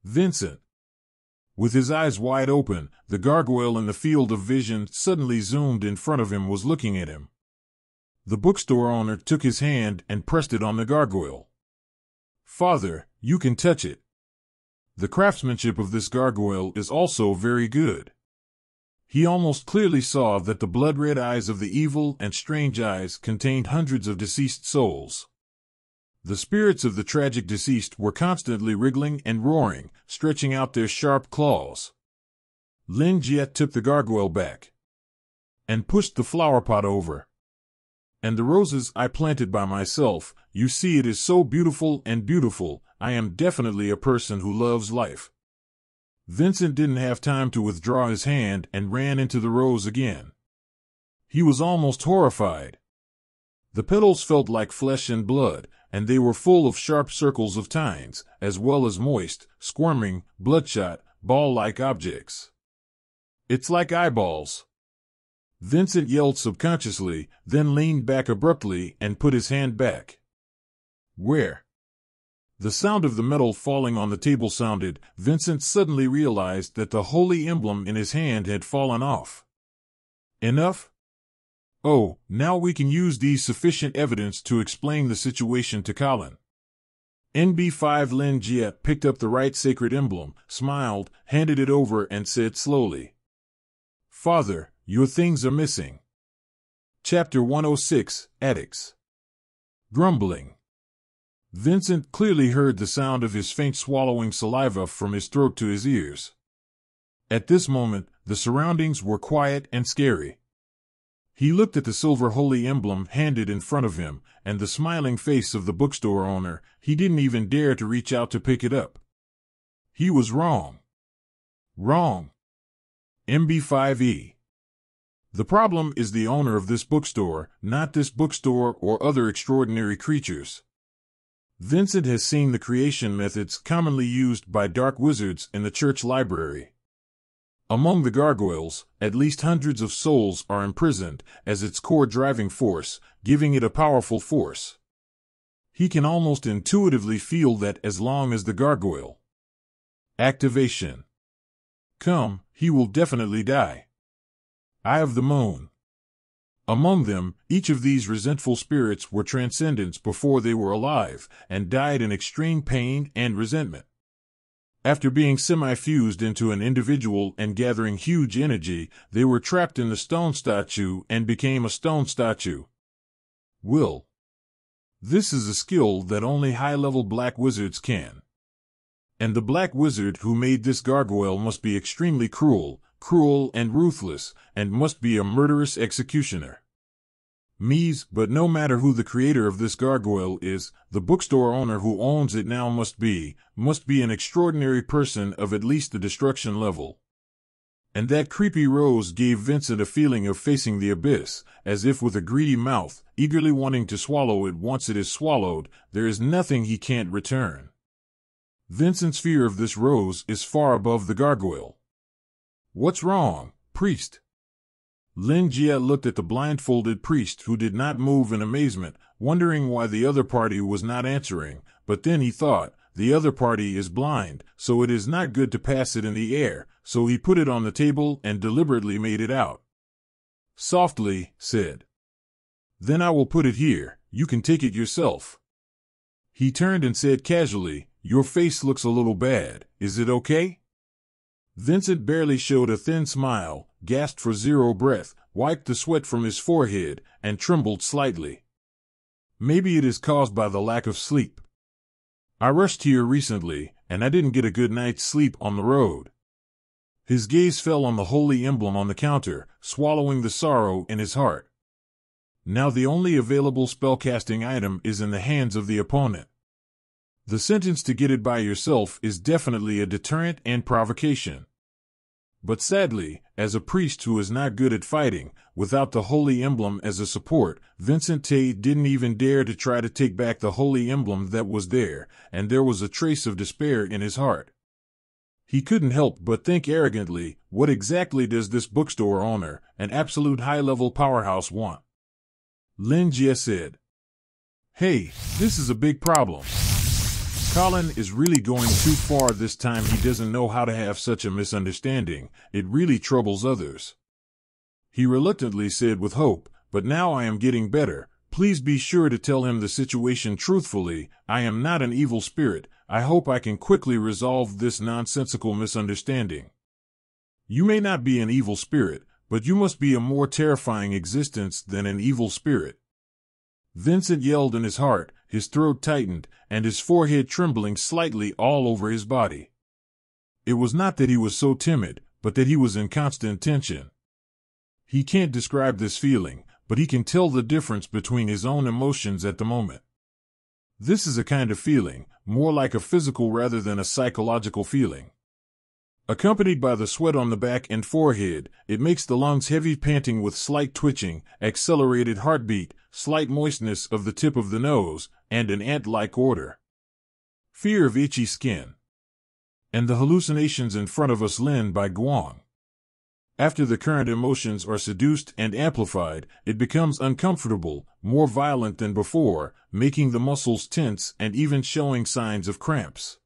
Vincent. With his eyes wide open, the gargoyle in the field of vision suddenly zoomed in front of him was looking at him. The bookstore owner took his hand and pressed it on the gargoyle. Father, you can touch it. The craftsmanship of this gargoyle is also very good. He almost clearly saw that the blood red eyes of the evil and strange eyes contained hundreds of deceased souls. The spirits of the tragic deceased were constantly wriggling and roaring, stretching out their sharp claws. Lin Jie took the gargoyle back and pushed the flower pot over. And the roses I planted by myself, you see it is so beautiful and beautiful, I am definitely a person who loves life. Vincent didn't have time to withdraw his hand and ran into the rose again. He was almost horrified. The petals felt like flesh and blood, and they were full of sharp circles of tines, as well as moist, squirming, bloodshot, ball-like objects. It's like eyeballs. Vincent yelled subconsciously, then leaned back abruptly and put his hand back. Where? The sound of the metal falling on the table sounded. Vincent suddenly realized that the holy emblem in his hand had fallen off. Enough? Oh, now we can use these sufficient evidence to explain the situation to Colin. NB5 Lin Jie picked up the right sacred emblem, smiled, handed it over, and said slowly, Father, your things are missing. Chapter 106 Addicts Grumbling. Vincent clearly heard the sound of his faint swallowing saliva from his throat to his ears. At this moment, the surroundings were quiet and scary. He looked at the silver holy emblem handed in front of him, and the smiling face of the bookstore owner. He didn't even dare to reach out to pick it up. He was wrong. Wrong. MB5E. The problem is the owner of this bookstore, not this bookstore or other extraordinary creatures. Vincent has seen the creation methods commonly used by dark wizards in the church library. Among the gargoyles, at least hundreds of souls are imprisoned as its core driving force, giving it a powerful force. He can almost intuitively feel that as long as the gargoyle. Activation. Come, he will definitely die. Eye of the Moon. Among them, each of these resentful spirits were transcendents before they were alive, and died in extreme pain and resentment. After being semi-fused into an individual and gathering huge energy, they were trapped in the stone statue and became a stone statue. Will. This is a skill that only high-level black wizards can. And the black wizard who made this gargoyle must be extremely cruel, cruel and ruthless, and must be a murderous executioner. Mies, but no matter who the creator of this gargoyle is, the bookstore owner who owns it now must be, must be an extraordinary person of at least the destruction level. And that creepy rose gave Vincent a feeling of facing the abyss, as if with a greedy mouth, eagerly wanting to swallow it once it is swallowed, there is nothing he can't return. Vincent's fear of this rose is far above the gargoyle. What's wrong, priest? Lin Jie looked at the blindfolded priest who did not move in amazement, wondering why the other party was not answering, but then he thought, the other party is blind, so it is not good to pass it in the air, so he put it on the table and deliberately made it out. Softly, said. Then I will put it here, you can take it yourself. He turned and said casually, Your face looks a little bad, is it okay? Vincent barely showed a thin smile, gasped for zero breath, wiped the sweat from his forehead, and trembled slightly. Maybe it is caused by the lack of sleep. I rushed here recently, and I didn't get a good night's sleep on the road. His gaze fell on the holy emblem on the counter, swallowing the sorrow in his heart. Now the only available spellcasting item is in the hands of the opponent. The sentence to get it by yourself is definitely a deterrent and provocation. But sadly, as a priest who is not good at fighting, without the holy emblem as a support, Vincent Tate didn't even dare to try to take back the holy emblem that was there, and there was a trace of despair in his heart. He couldn't help but think arrogantly, what exactly does this bookstore owner, an absolute high-level powerhouse, want? Lin Jie said, Hey, this is a big problem. Colin is really going too far this time. He doesn't know how to have such a misunderstanding. It really troubles others. He reluctantly said with hope, but now I am getting better. Please be sure to tell him the situation truthfully. I am not an evil spirit. I hope I can quickly resolve this nonsensical misunderstanding. You may not be an evil spirit, but you must be a more terrifying existence than an evil spirit. Vincent yelled in his heart, his throat tightened, and his forehead trembling slightly all over his body. It was not that he was so timid, but that he was in constant tension. He can't describe this feeling, but he can tell the difference between his own emotions at the moment. This is a kind of feeling, more like a physical rather than a psychological feeling. Accompanied by the sweat on the back and forehead, it makes the lungs heavy panting with slight twitching, accelerated heartbeat, slight moistness of the tip of the nose, and an ant-like odor. Fear of itchy skin. And the hallucinations in front of us Lin by Guang. After the current emotions are seduced and amplified, it becomes uncomfortable, more violent than before, making the muscles tense and even showing signs of cramps.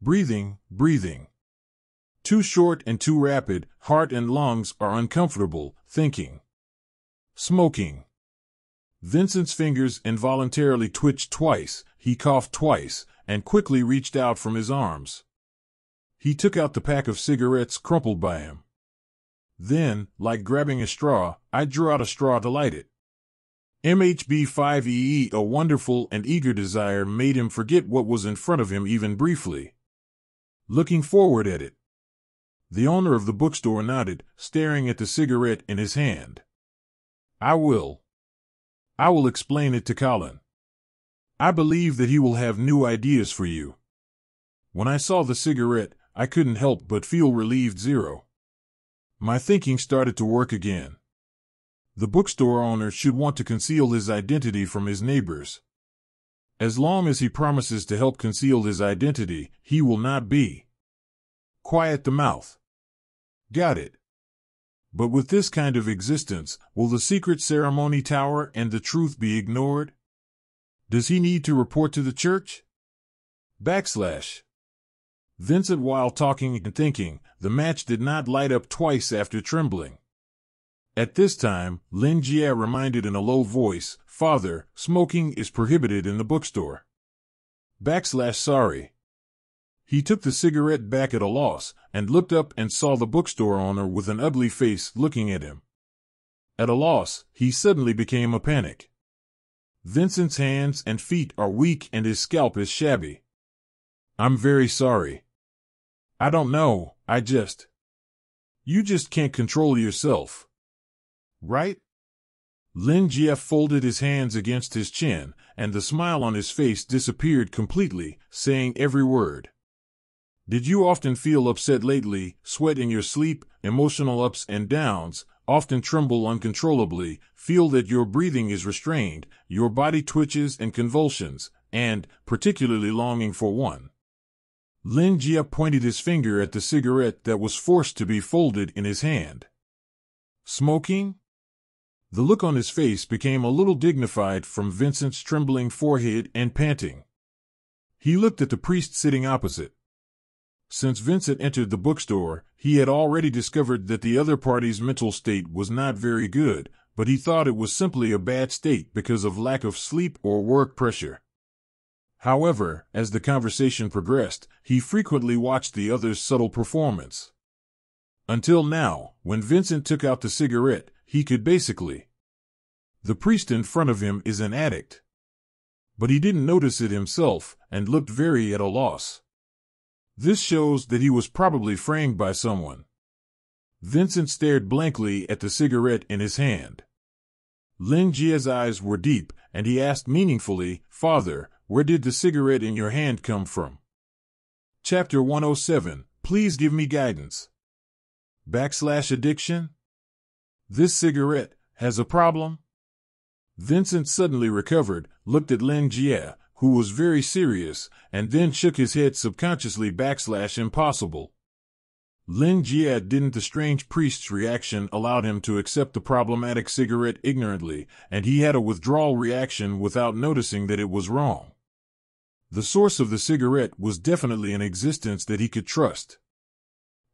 Breathing, breathing. Too short and too rapid, heart and lungs are uncomfortable, thinking. Smoking. Vincent's fingers involuntarily twitched twice, he coughed twice, and quickly reached out from his arms. He took out the pack of cigarettes crumpled by him. Then, like grabbing a straw, I drew out a straw to light it. MHB5EE, a wonderful and eager desire, made him forget what was in front of him even briefly. Looking forward at it, the owner of the bookstore nodded, staring at the cigarette in his hand. I will. I will explain it to Colin. I believe that he will have new ideas for you. When I saw the cigarette, I couldn't help but feel relieved zero. My thinking started to work again. The bookstore owner should want to conceal his identity from his neighbors. As long as he promises to help conceal his identity, he will not be. Quiet the mouth. Got it. But with this kind of existence, will the secret ceremony tower and the truth be ignored? Does he need to report to the church? Backslash. Vincent, while talking and thinking, the match did not light up twice after trembling. At this time, Lin Jie reminded in a low voice, Father, smoking is prohibited in the bookstore. Backslash sorry. He took the cigarette back at a loss and looked up and saw the bookstore owner with an ugly face looking at him. At a loss, he suddenly became a panic. Vincent's hands and feet are weak and his scalp is shabby. I'm very sorry. I don't know, I just. You just can't control yourself. Right? Lin Jie folded his hands against his chin, and the smile on his face disappeared completely, saying every word. Did you often feel upset lately, sweat in your sleep, emotional ups and downs, often tremble uncontrollably, feel that your breathing is restrained, your body twitches and convulsions, and, particularly longing for one? Lin Jie pointed his finger at the cigarette that was forced to be folded in his hand. Smoking? The look on his face became a little dignified from Vincent's trembling forehead and panting. He looked at the priest sitting opposite. Since Vincent entered the bookstore, he had already discovered that the other party's mental state was not very good, but he thought it was simply a bad state because of lack of sleep or work pressure. However, as the conversation progressed, he frequently watched the other's subtle performance. Until now, when Vincent took out the cigarette, he could basically. The priest in front of him is an addict. But he didn't notice it himself and looked very at a loss. This shows that he was probably framed by someone. Vincent stared blankly at the cigarette in his hand. Lin Jie's eyes were deep, and he asked meaningfully, Father, where did the cigarette in your hand come from? Chapter 107 Please give me guidance. Backslash addiction? This cigarette has a problem? Vincent suddenly recovered, looked at Lin Jie, who was very serious, and then shook his head subconsciously backslash impossible. Lin Jie didn't the strange priest's reaction allowed him to accept the problematic cigarette ignorantly, and he had a withdrawal reaction without noticing that it was wrong. The source of the cigarette was definitely an existence that he could trust.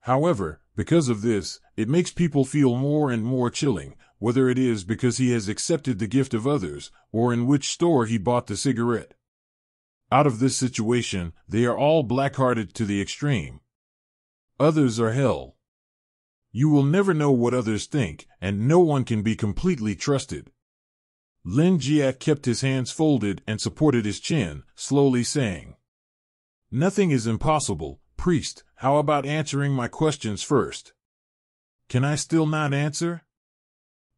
However, because of this, it makes people feel more and more chilling, whether it is because he has accepted the gift of others, or in which store he bought the cigarette. Out of this situation, they are all black-hearted to the extreme. Others are hell. You will never know what others think, and no one can be completely trusted. Lin Jie kept his hands folded and supported his chin, slowly saying, Nothing is impossible, priest, how about answering my questions first? Can I still not answer?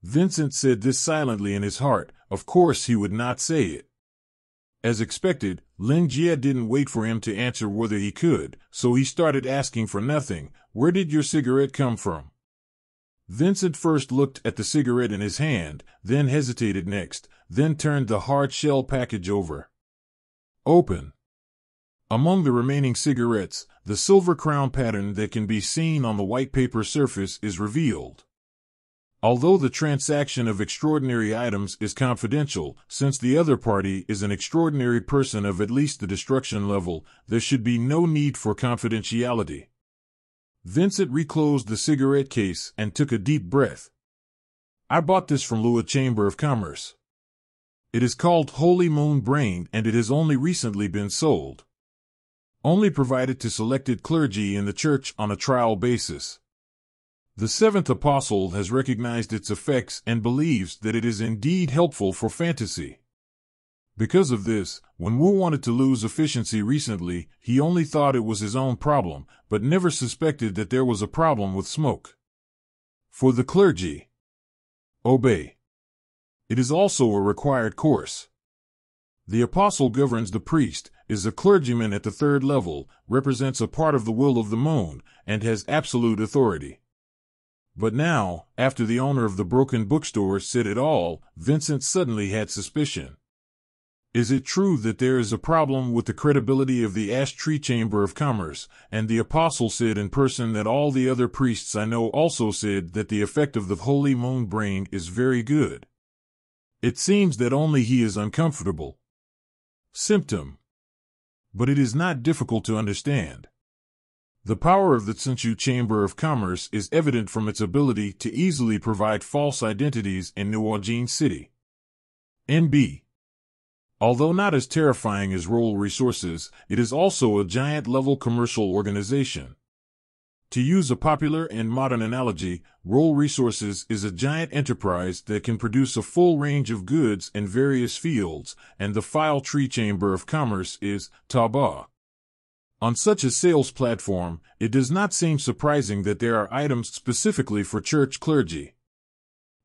Vincent said this silently in his heart, of course he would not say it. As expected, Lin Jie didn't wait for him to answer whether he could, so he started asking for nothing. Where did your cigarette come from? Vincent first looked at the cigarette in his hand, then hesitated next, then turned the hard shell package over. Open. Among the remaining cigarettes, the silver crown pattern that can be seen on the white paper surface is revealed. Although the transaction of extraordinary items is confidential, since the other party is an extraordinary person of at least the destruction level, there should be no need for confidentiality. Vincent reclosed the cigarette case and took a deep breath. I bought this from Lua Chamber of Commerce. It is called Holy Moon Brain and it has only recently been sold. Only provided to selected clergy in the church on a trial basis. The seventh apostle has recognized its effects and believes that it is indeed helpful for fantasy. Because of this, when Wu wanted to lose efficiency recently, he only thought it was his own problem, but never suspected that there was a problem with smoke. For the clergy, obey. It is also a required course. The apostle governs the priest, is a clergyman at the third level, represents a part of the will of the moon, and has absolute authority. But now, after the owner of the broken bookstore said it all, Vincent suddenly had suspicion. Is it true that there is a problem with the credibility of the Ash Tree Chamber of Commerce, and the apostle said in person that all the other priests I know also said that the effect of the holy moon brain is very good? It seems that only he is uncomfortable. Symptom. But it is not difficult to understand. The power of the Tsinchu Chamber of Commerce is evident from its ability to easily provide false identities in New Orleans City. NB. Although not as terrifying as Roll Resources, it is also a giant level commercial organization. To use a popular and modern analogy, Roll Resources is a giant enterprise that can produce a full range of goods in various fields, and the File Tree Chamber of Commerce is Taba. On such a sales platform, it does not seem surprising that there are items specifically for church clergy.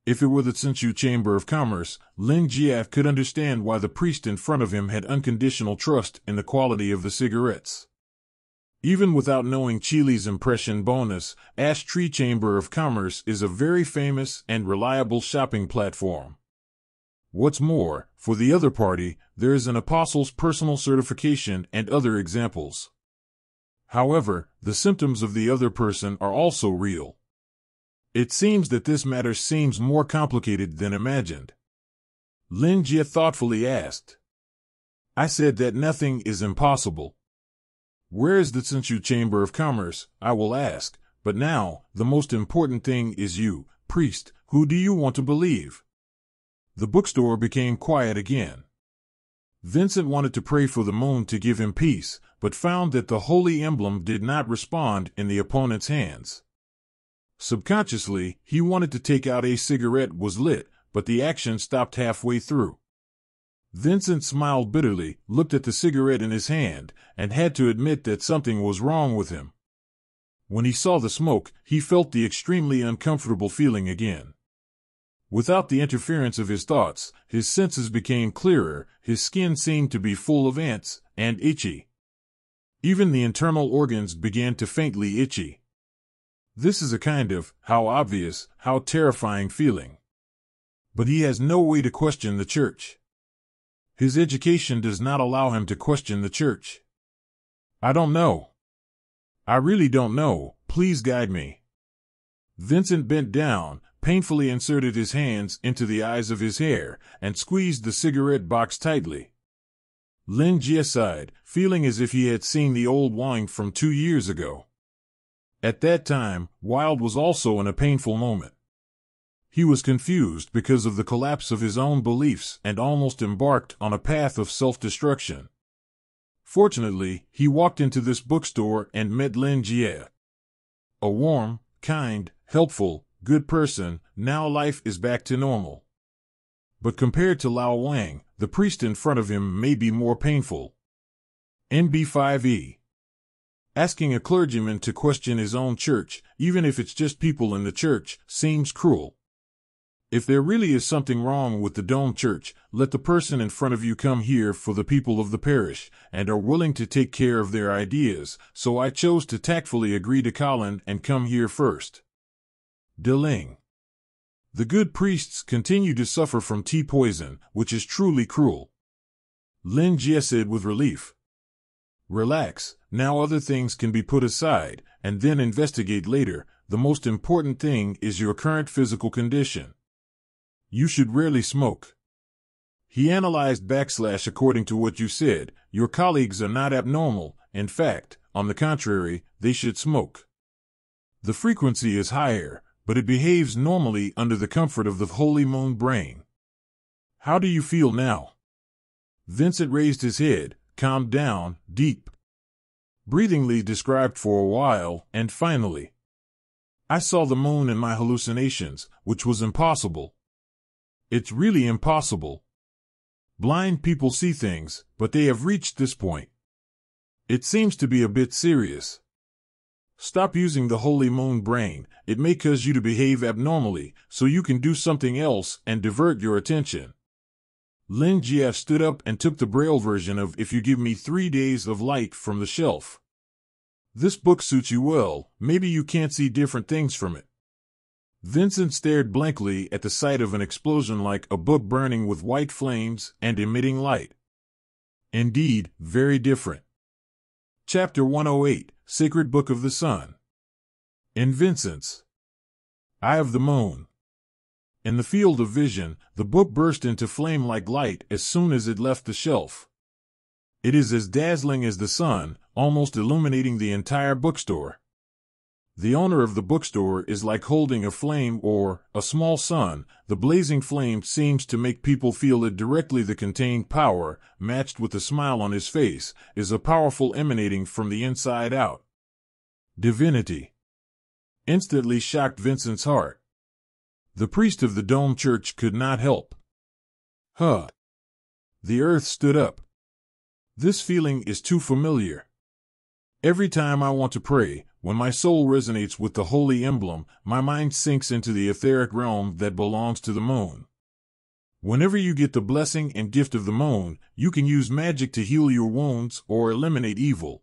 If it were the Tsinchu Chamber of Commerce, Lin Jie could understand why the priest in front of him had unconditional trust in the quality of the cigarettes. Even without knowing Chile's impression bonus, Ash Tree Chamber of Commerce is a very famous and reliable shopping platform. What's more, for the other party, there is an apostle's personal certification and other examples. However, the symptoms of the other person are also real. It seems that this matter seems more complicated than imagined. Lin Jie thoughtfully asked. I said that nothing is impossible. Where is the Tsinchu Chamber of Commerce, I will ask, but now, the most important thing is you, priest, who do you want to believe? The bookstore became quiet again. Vincent wanted to pray for the moon to give him peace, but found that the holy emblem did not respond in the opponent's hands. Subconsciously, he wanted to take out a cigarette was lit, but the action stopped halfway through. Vincent smiled bitterly, looked at the cigarette in his hand, and had to admit that something was wrong with him. When he saw the smoke, he felt the extremely uncomfortable feeling again. Without the interference of his thoughts, his senses became clearer, his skin seemed to be full of ants, and itchy. Even the internal organs began to faintly itchy. This is a kind of, how obvious, how terrifying feeling. But he has no way to question the church. His education does not allow him to question the church. I don't know. I really don't know. Please guide me. Vincent bent down, painfully inserted his hands into the eyes of his hair, and squeezed the cigarette box tightly. Lin Jie sighed, feeling as if he had seen the old Wang from two years ago. At that time, Wild was also in a painful moment. He was confused because of the collapse of his own beliefs and almost embarked on a path of self-destruction. Fortunately, he walked into this bookstore and met Lin Jie. A warm, kind, helpful, good person, now life is back to normal. But compared to Lao Wang, the priest in front of him may be more painful. NB5E Asking a clergyman to question his own church, even if it's just people in the church, seems cruel. If there really is something wrong with the Dome Church, let the person in front of you come here for the people of the parish, and are willing to take care of their ideas, so I chose to tactfully agree to Colin and come here first. Deling the good priests continue to suffer from tea poison, which is truly cruel. Lin Jie said with relief. Relax, now other things can be put aside, and then investigate later. The most important thing is your current physical condition. You should rarely smoke. He analyzed backslash according to what you said. Your colleagues are not abnormal. In fact, on the contrary, they should smoke. The frequency is higher, but it behaves normally under the comfort of the holy moon brain. How do you feel now? Vincent raised his head, calmed down, deep. Breathingly described for a while, and finally. I saw the moon in my hallucinations, which was impossible. It's really impossible. Blind people see things, but they have reached this point. It seems to be a bit serious. Stop using the holy moon brain. It may cause you to behave abnormally, so you can do something else and divert your attention. Lin Jie stood up and took the braille version of If You Give Me Three Days of Light from the shelf. This book suits you well, maybe you can't see different things from it. Vincent stared blankly at the sight of an explosion like a book burning with white flames and emitting light. Indeed, very different. Chapter 108 Sacred Book of the Sun. In Vincent's Eye of the Moon. In the field of vision, the book burst into flame like light as soon as it left the shelf. It is as dazzling as the sun, almost illuminating the entire bookstore. The owner of the bookstore is like holding a flame or a small sun. The blazing flame seems to make people feel that directly the contained power, matched with a smile on his face, is a powerful emanating from the inside out. Divinity. Instantly shocked Vincent's heart. The priest of the Dome Church could not help. Huh. The earth stood up. This feeling is too familiar. Every time I want to pray, when my soul resonates with the holy emblem, my mind sinks into the etheric realm that belongs to the moon. Whenever you get the blessing and gift of the moon, you can use magic to heal your wounds or eliminate evil.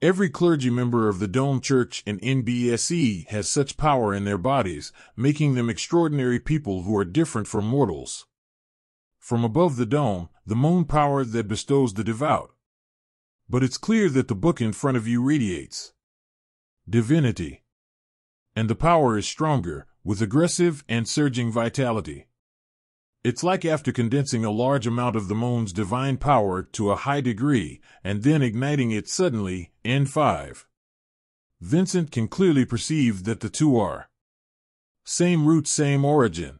Every clergy member of the Dome Church and NBSE has such power in their bodies, making them extraordinary people who are different from mortals. From above the dome, the moon power that bestows the devout. But it's clear that the book in front of you radiates divinity. And the power is stronger, with aggressive and surging vitality. It's like after condensing a large amount of the moon's divine power to a high degree and then igniting it suddenly, N5. Vincent can clearly perceive that the two are same root, same origin.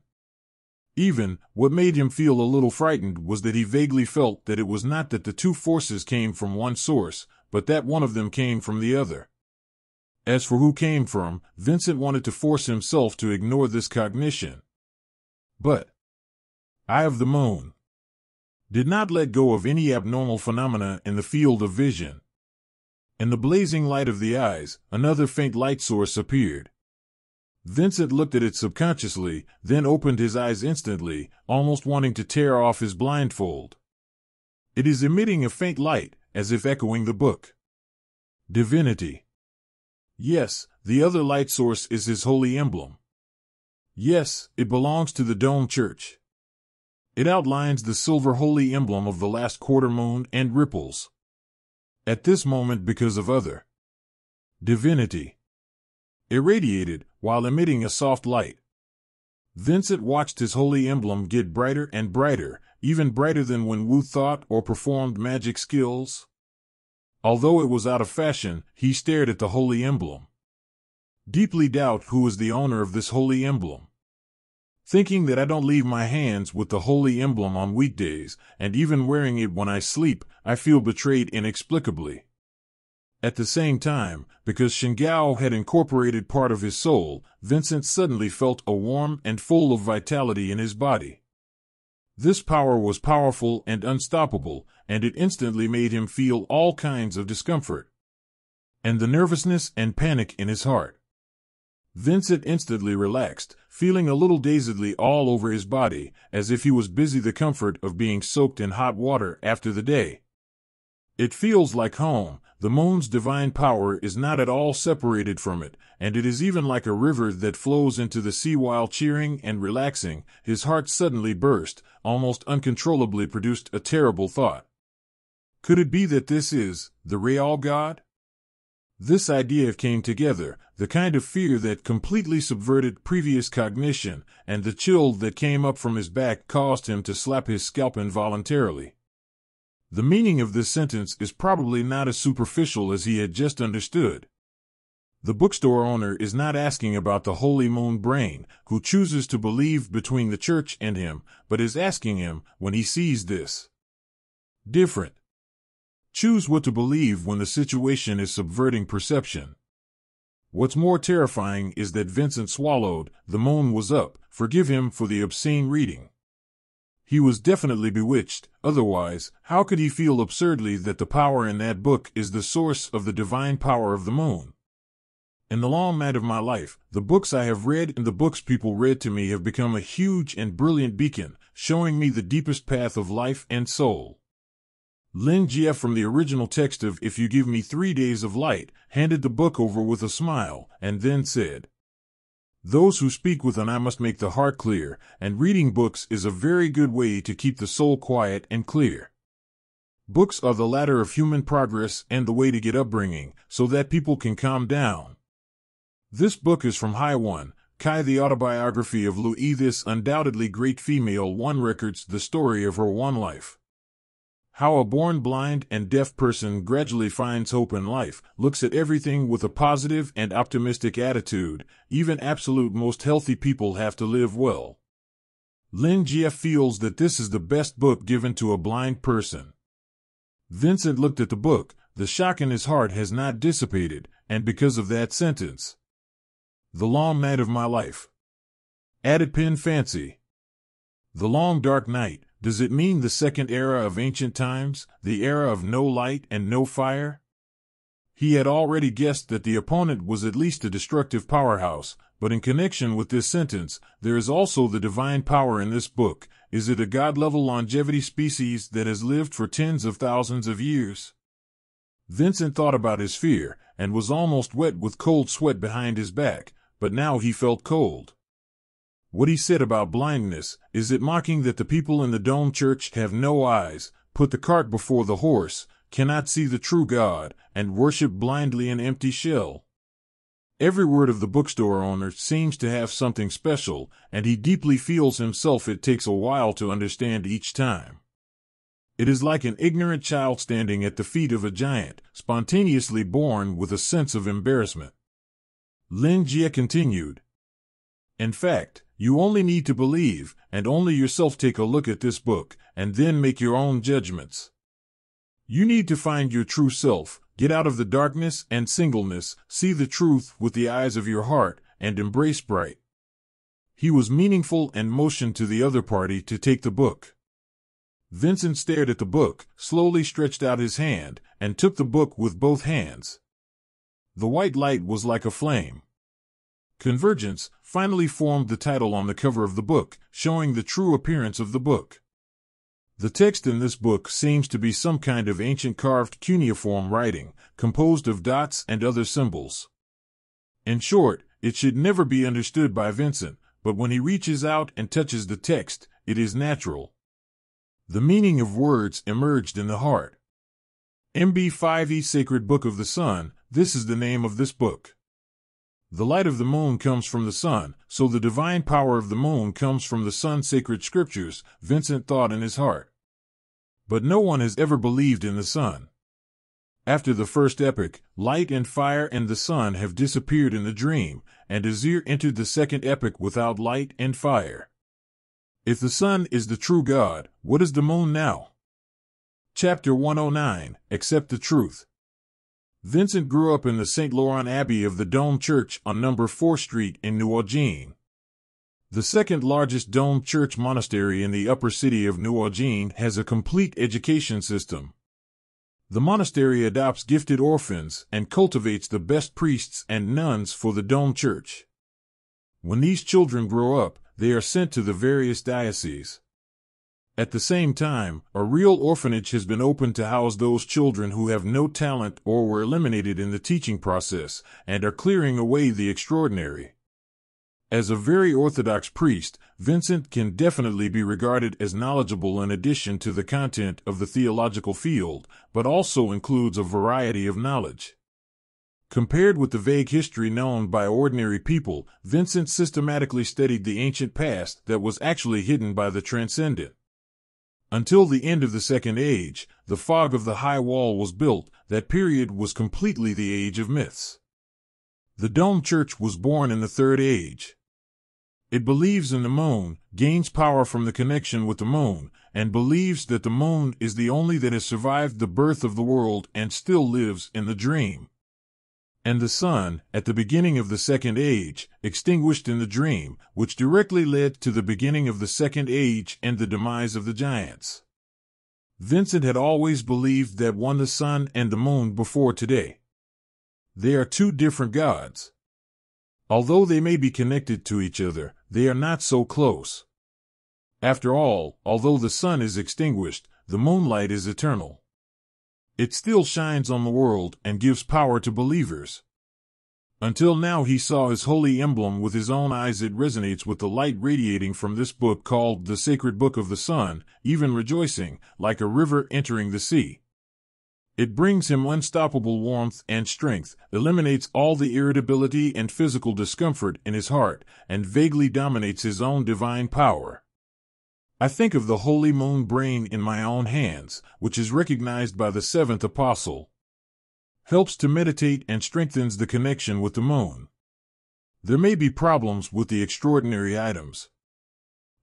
Even, what made him feel a little frightened was that he vaguely felt that it was not that the two forces came from one source, but that one of them came from the other. As for who came from, Vincent wanted to force himself to ignore this cognition. But, Eye of the Moon, did not let go of any abnormal phenomena in the field of vision. In the blazing light of the eyes, another faint light source appeared. Vincent looked at it subconsciously, then opened his eyes instantly, almost wanting to tear off his blindfold. It is emitting a faint light, as if echoing the book. Divinity. Yes, the other light source is his holy emblem. Yes, it belongs to the Dome Church. It outlines the silver holy emblem of the last quarter moon and ripples. At this moment because of other divinity. Irradiated while emitting a soft light. Vincent watched his holy emblem get brighter and brighter, even brighter than when Wu thought or performed magic skills? Although it was out of fashion, he stared at the holy emblem. Deeply doubt who is the owner of this holy emblem. Thinking that I don't leave my hands with the holy emblem on weekdays, and even wearing it when I sleep, I feel betrayed inexplicably. At the same time, because Shingao had incorporated part of his soul, Vincent suddenly felt a warm and full of vitality in his body. This power was powerful and unstoppable, and it instantly made him feel all kinds of discomfort. And the nervousness and panic in his heart. Vincent instantly relaxed, feeling a little dazedly all over his body, as if he was busy the comfort of being soaked in hot water after the day. It feels like home, the moon's divine power is not at all separated from it, and it is even like a river that flows into the sea while cheering and relaxing. His heart suddenly burst, almost uncontrollably produced a terrible thought. Could it be that this is the real God? This idea came together, the kind of fear that completely subverted previous cognition, and the chill that came up from his back caused him to slap his scalp involuntarily. The meaning of this sentence is probably not as superficial as he had just understood. The bookstore owner is not asking about the holy moon brain, who chooses to believe between the church and him, but is asking him, when he sees this. Different. Choose what to believe when the situation is subverting perception. What's more terrifying is that Vincent swallowed, the moon was up, forgive him for the obscene reading. He was definitely bewitched, otherwise, how could he feel absurdly that the power in that book is the source of the divine power of the moon? In the long night of my life, the books I have read and the books people read to me have become a huge and brilliant beacon, showing me the deepest path of life and soul. Lin Jie from the original text of If You Give Me Three Days of Light handed the book over with a smile, and then said, those who speak with an eye must make the heart clear, and reading books is a very good way to keep the soul quiet and clear. Books are the ladder of human progress and the way to get upbringing, so that people can calm down. This book is from Hai One, Kai the autobiography of Yi this undoubtedly great female one records the story of her one life. How a born blind and deaf person gradually finds hope in life, looks at everything with a positive and optimistic attitude. Even absolute most healthy people have to live well. Lin Jie feels that this is the best book given to a blind person. Vincent looked at the book. The shock in his heart has not dissipated, and because of that sentence. The long night of my life. Added pen fancy. The long dark night, does it mean the second era of ancient times, the era of no light and no fire? He had already guessed that the opponent was at least a destructive powerhouse, but in connection with this sentence, there is also the divine power in this book. Is it a god level longevity species that has lived for tens of thousands of years? Vincent thought about his fear, and was almost wet with cold sweat behind his back, but now he felt cold. What he said about blindness, is it mocking that the people in the dome church have no eyes, put the cart before the horse, cannot see the true God, and worship blindly an empty shell? Every word of the bookstore owner seems to have something special, and he deeply feels himself it takes a while to understand each time. It is like an ignorant child standing at the feet of a giant, spontaneously born with a sense of embarrassment. Lin Jie continued. In fact, you only need to believe, and only yourself take a look at this book, and then make your own judgments. You need to find your true self, get out of the darkness and singleness, see the truth with the eyes of your heart, and embrace bright. He was meaningful and motioned to the other party to take the book. Vincent stared at the book, slowly stretched out his hand, and took the book with both hands. The white light was like a flame. Convergence finally formed the title on the cover of the book, showing the true appearance of the book. The text in this book seems to be some kind of ancient carved cuneiform writing, composed of dots and other symbols. In short, it should never be understood by Vincent, but when he reaches out and touches the text, it is natural. The meaning of words emerged in the heart. MB5E Sacred Book of the Sun, this is the name of this book. The light of the moon comes from the sun, so the divine power of the moon comes from the sun's sacred scriptures, Vincent thought in his heart. But no one has ever believed in the sun. After the first epoch, light and fire and the sun have disappeared in the dream, and Azir entered the second epoch without light and fire. If the sun is the true God, what is the moon now? Chapter 109 Accept the Truth. Vincent grew up in the St. Laurent Abbey of the Dome Church on number 4 Street in New Orleans. The second largest Dome Church monastery in the upper city of New Orleans has a complete education system. The monastery adopts gifted orphans and cultivates the best priests and nuns for the Dome Church. When these children grow up, they are sent to the various dioceses. At the same time, a real orphanage has been opened to house those children who have no talent or were eliminated in the teaching process and are clearing away the extraordinary. As a very orthodox priest, Vincent can definitely be regarded as knowledgeable in addition to the content of the theological field, but also includes a variety of knowledge. Compared with the vague history known by ordinary people, Vincent systematically studied the ancient past that was actually hidden by the transcendent. Until the end of the Second Age, the fog of the High Wall was built, that period was completely the age of myths. The Dome Church was born in the Third Age. It believes in the moon, gains power from the connection with the moon, and believes that the moon is the only that has survived the birth of the world and still lives in the dream. And the sun, at the beginning of the second age, extinguished in the dream, which directly led to the beginning of the second age and the demise of the giants. Vincent had always believed that one the sun and the moon before today. They are two different gods. Although they may be connected to each other, they are not so close. After all, although the sun is extinguished, the moonlight is eternal. It still shines on the world and gives power to believers. Until now he saw his holy emblem with his own eyes it resonates with the light radiating from this book called the Sacred Book of the Sun, even rejoicing, like a river entering the sea. It brings him unstoppable warmth and strength, eliminates all the irritability and physical discomfort in his heart, and vaguely dominates his own divine power. I think of the holy moon brain in my own hands, which is recognized by the seventh apostle. Helps to meditate and strengthens the connection with the moon. There may be problems with the extraordinary items.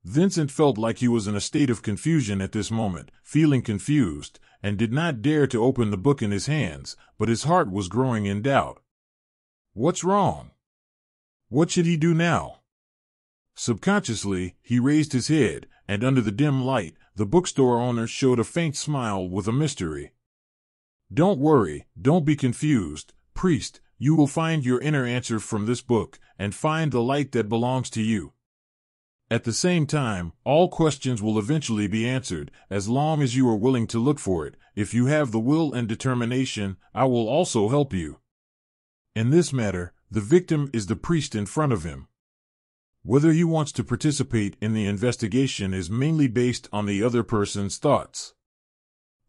Vincent felt like he was in a state of confusion at this moment, feeling confused, and did not dare to open the book in his hands, but his heart was growing in doubt. What's wrong? What should he do now? Subconsciously, he raised his head, and under the dim light, the bookstore owner showed a faint smile with a mystery. Don't worry, don't be confused, priest, you will find your inner answer from this book, and find the light that belongs to you. At the same time, all questions will eventually be answered, as long as you are willing to look for it. If you have the will and determination, I will also help you. In this matter, the victim is the priest in front of him. Whether he wants to participate in the investigation is mainly based on the other person's thoughts.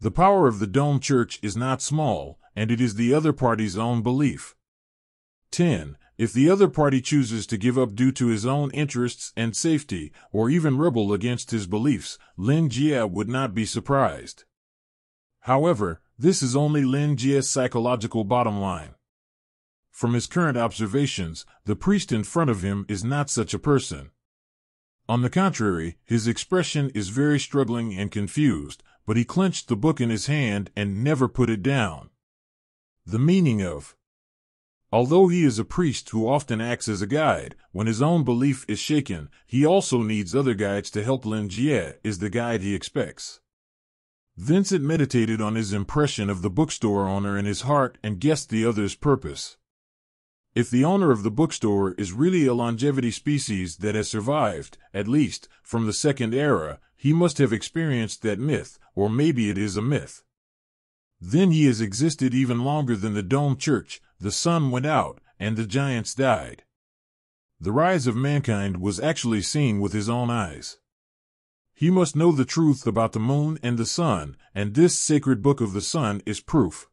The power of the Dome Church is not small, and it is the other party's own belief. 10. If the other party chooses to give up due to his own interests and safety, or even rebel against his beliefs, Lin Jie would not be surprised. However, this is only Lin Jie's psychological bottom line. From his current observations, the priest in front of him is not such a person. On the contrary, his expression is very struggling and confused, but he clenched the book in his hand and never put it down. The meaning of Although he is a priest who often acts as a guide, when his own belief is shaken, he also needs other guides to help Lin Jie is the guide he expects. Vincent meditated on his impression of the bookstore owner in his heart and guessed the other's purpose. If the owner of the bookstore is really a longevity species that has survived, at least, from the second era, he must have experienced that myth, or maybe it is a myth. Then he has existed even longer than the Dome Church, the sun went out, and the giants died. The rise of mankind was actually seen with his own eyes. He must know the truth about the moon and the sun, and this sacred book of the sun is proof.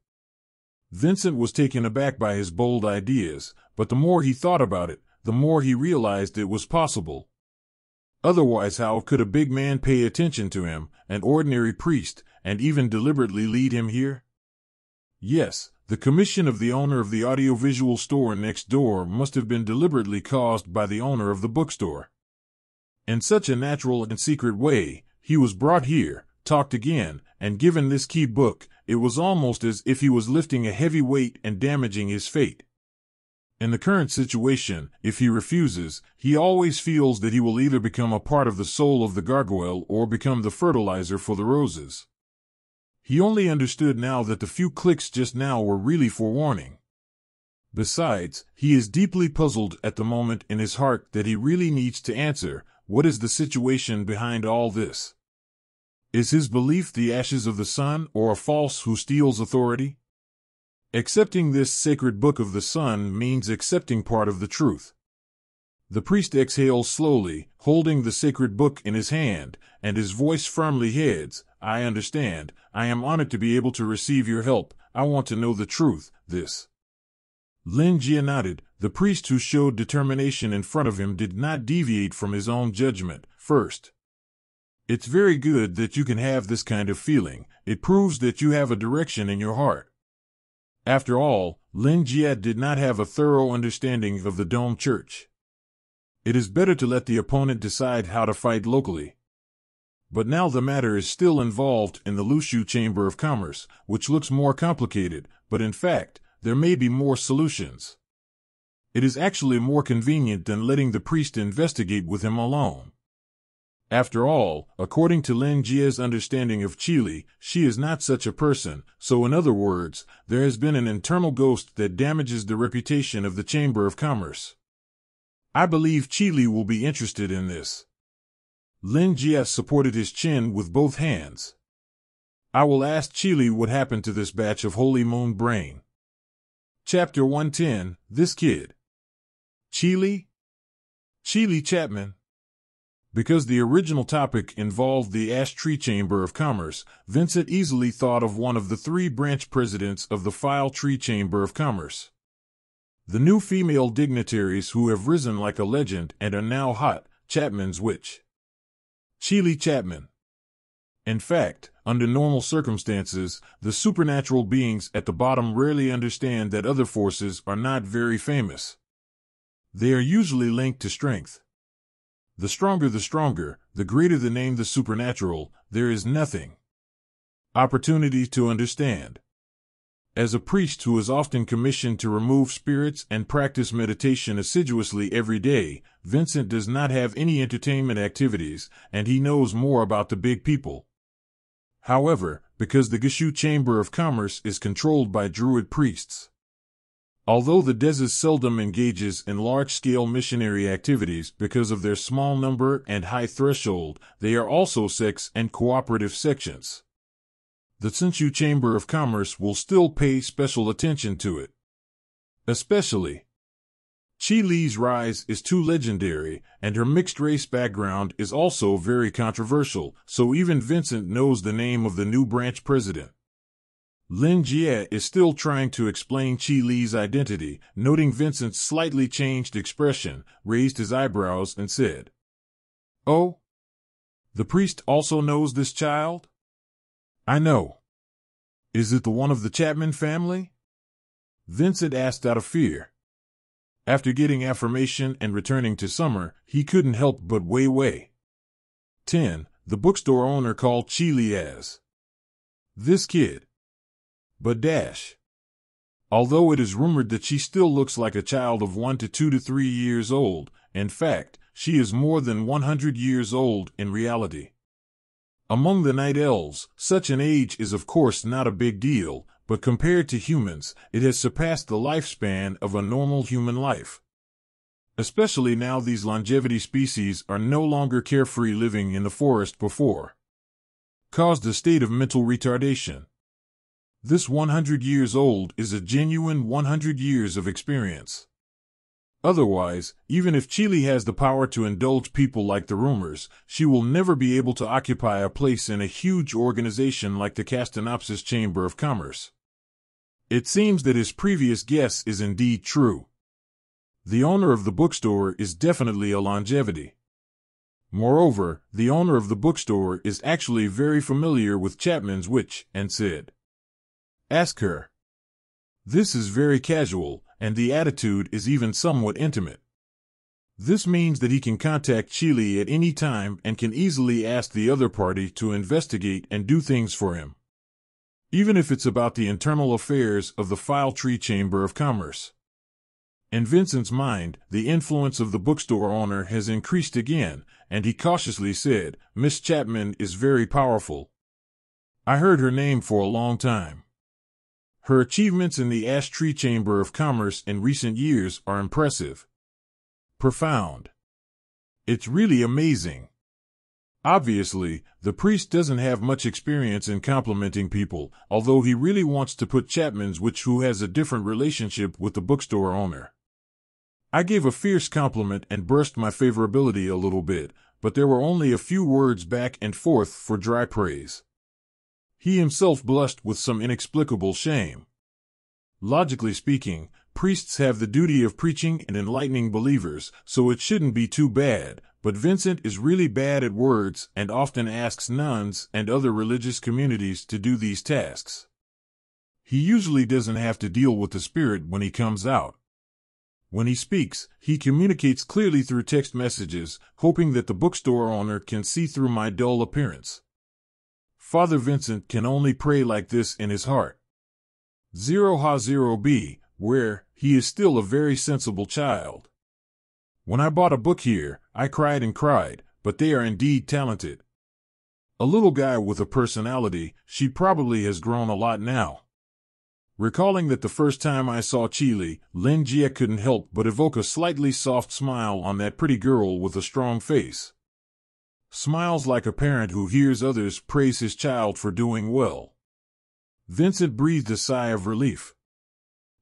Vincent was taken aback by his bold ideas, but the more he thought about it, the more he realized it was possible. Otherwise, how could a big man pay attention to him, an ordinary priest, and even deliberately lead him here? Yes, the commission of the owner of the audiovisual store next door must have been deliberately caused by the owner of the bookstore. In such a natural and secret way, he was brought here, talked again, and given this key book, it was almost as if he was lifting a heavy weight and damaging his fate. In the current situation, if he refuses, he always feels that he will either become a part of the soul of the gargoyle or become the fertilizer for the roses. He only understood now that the few clicks just now were really forewarning. Besides, he is deeply puzzled at the moment in his heart that he really needs to answer, what is the situation behind all this? Is his belief the ashes of the sun or a false who steals authority? Accepting this sacred book of the sun means accepting part of the truth. The priest exhales slowly, holding the sacred book in his hand, and his voice firmly heads, I understand, I am honored to be able to receive your help, I want to know the truth, this. Lin Jie nodded, the priest who showed determination in front of him did not deviate from his own judgment, first. It's very good that you can have this kind of feeling, it proves that you have a direction in your heart. After all, Lin Jie did not have a thorough understanding of the Dome Church. It is better to let the opponent decide how to fight locally. But now the matter is still involved in the Lushu Chamber of Commerce, which looks more complicated, but in fact, there may be more solutions. It is actually more convenient than letting the priest investigate with him alone. After all, according to Lin Jie's understanding of Chile, she is not such a person, so in other words, there has been an internal ghost that damages the reputation of the Chamber of Commerce. I believe Chile will be interested in this. Lin Jie supported his chin with both hands. I will ask Chile what happened to this batch of Holy Moon Brain. Chapter 110 This Kid. Chile? Chile Chapman, because the original topic involved the Ash Tree Chamber of Commerce, Vincent easily thought of one of the three branch presidents of the File Tree Chamber of Commerce. The new female dignitaries who have risen like a legend and are now hot, Chapman's witch. Chili Chapman. In fact, under normal circumstances, the supernatural beings at the bottom rarely understand that other forces are not very famous. They are usually linked to strength. The stronger the stronger, the greater the name the supernatural, there is nothing. Opportunity to understand. As a priest who is often commissioned to remove spirits and practice meditation assiduously every day, Vincent does not have any entertainment activities, and he knows more about the big people. However, because the Gishu Chamber of Commerce is controlled by Druid priests, Although the Dezes seldom engages in large-scale missionary activities because of their small number and high threshold, they are also sex and cooperative sections. The Tsinchu Chamber of Commerce will still pay special attention to it. Especially, Chi Li's rise is too legendary, and her mixed race background is also very controversial, so even Vincent knows the name of the new branch president. Lin Jie is still trying to explain Chi Li's identity, noting Vincent's slightly changed expression, raised his eyebrows and said, Oh? The priest also knows this child? I know. Is it the one of the Chapman family? Vincent asked out of fear. After getting affirmation and returning to summer, he couldn't help but Wei Wei. 10. The bookstore owner called Chi Li as this kid. But Dash. Although it is rumored that she still looks like a child of one to two to three years old, in fact, she is more than 100 years old in reality. Among the night elves, such an age is of course not a big deal, but compared to humans, it has surpassed the lifespan of a normal human life. Especially now these longevity species are no longer carefree living in the forest before. Caused a state of mental retardation. This 100 years old is a genuine 100 years of experience. Otherwise, even if Chile has the power to indulge people like the rumors, she will never be able to occupy a place in a huge organization like the Castanopsis Chamber of Commerce. It seems that his previous guess is indeed true. The owner of the bookstore is definitely a longevity. Moreover, the owner of the bookstore is actually very familiar with Chapman's witch and said, Ask her. This is very casual, and the attitude is even somewhat intimate. This means that he can contact Chile at any time and can easily ask the other party to investigate and do things for him. Even if it's about the internal affairs of the File Tree Chamber of Commerce. In Vincent's mind, the influence of the bookstore owner has increased again, and he cautiously said, Miss Chapman is very powerful. I heard her name for a long time. Her achievements in the Ash Tree Chamber of Commerce in recent years are impressive profound. It's really amazing. Obviously, the priest doesn't have much experience in complimenting people, although he really wants to put Chapman's which who has a different relationship with the bookstore owner. I gave a fierce compliment and burst my favorability a little bit, but there were only a few words back and forth for dry praise. He himself blushed with some inexplicable shame. Logically speaking, priests have the duty of preaching and enlightening believers, so it shouldn't be too bad, but Vincent is really bad at words and often asks nuns and other religious communities to do these tasks. He usually doesn't have to deal with the Spirit when he comes out. When he speaks, he communicates clearly through text messages, hoping that the bookstore owner can see through my dull appearance. Father Vincent can only pray like this in his heart. Zero ha zero b, where he is still a very sensible child. When I bought a book here, I cried and cried, but they are indeed talented. A little guy with a personality, she probably has grown a lot now. Recalling that the first time I saw Chile, Lin Jie couldn't help but evoke a slightly soft smile on that pretty girl with a strong face. Smiles like a parent who hears others praise his child for doing well. Vincent breathed a sigh of relief.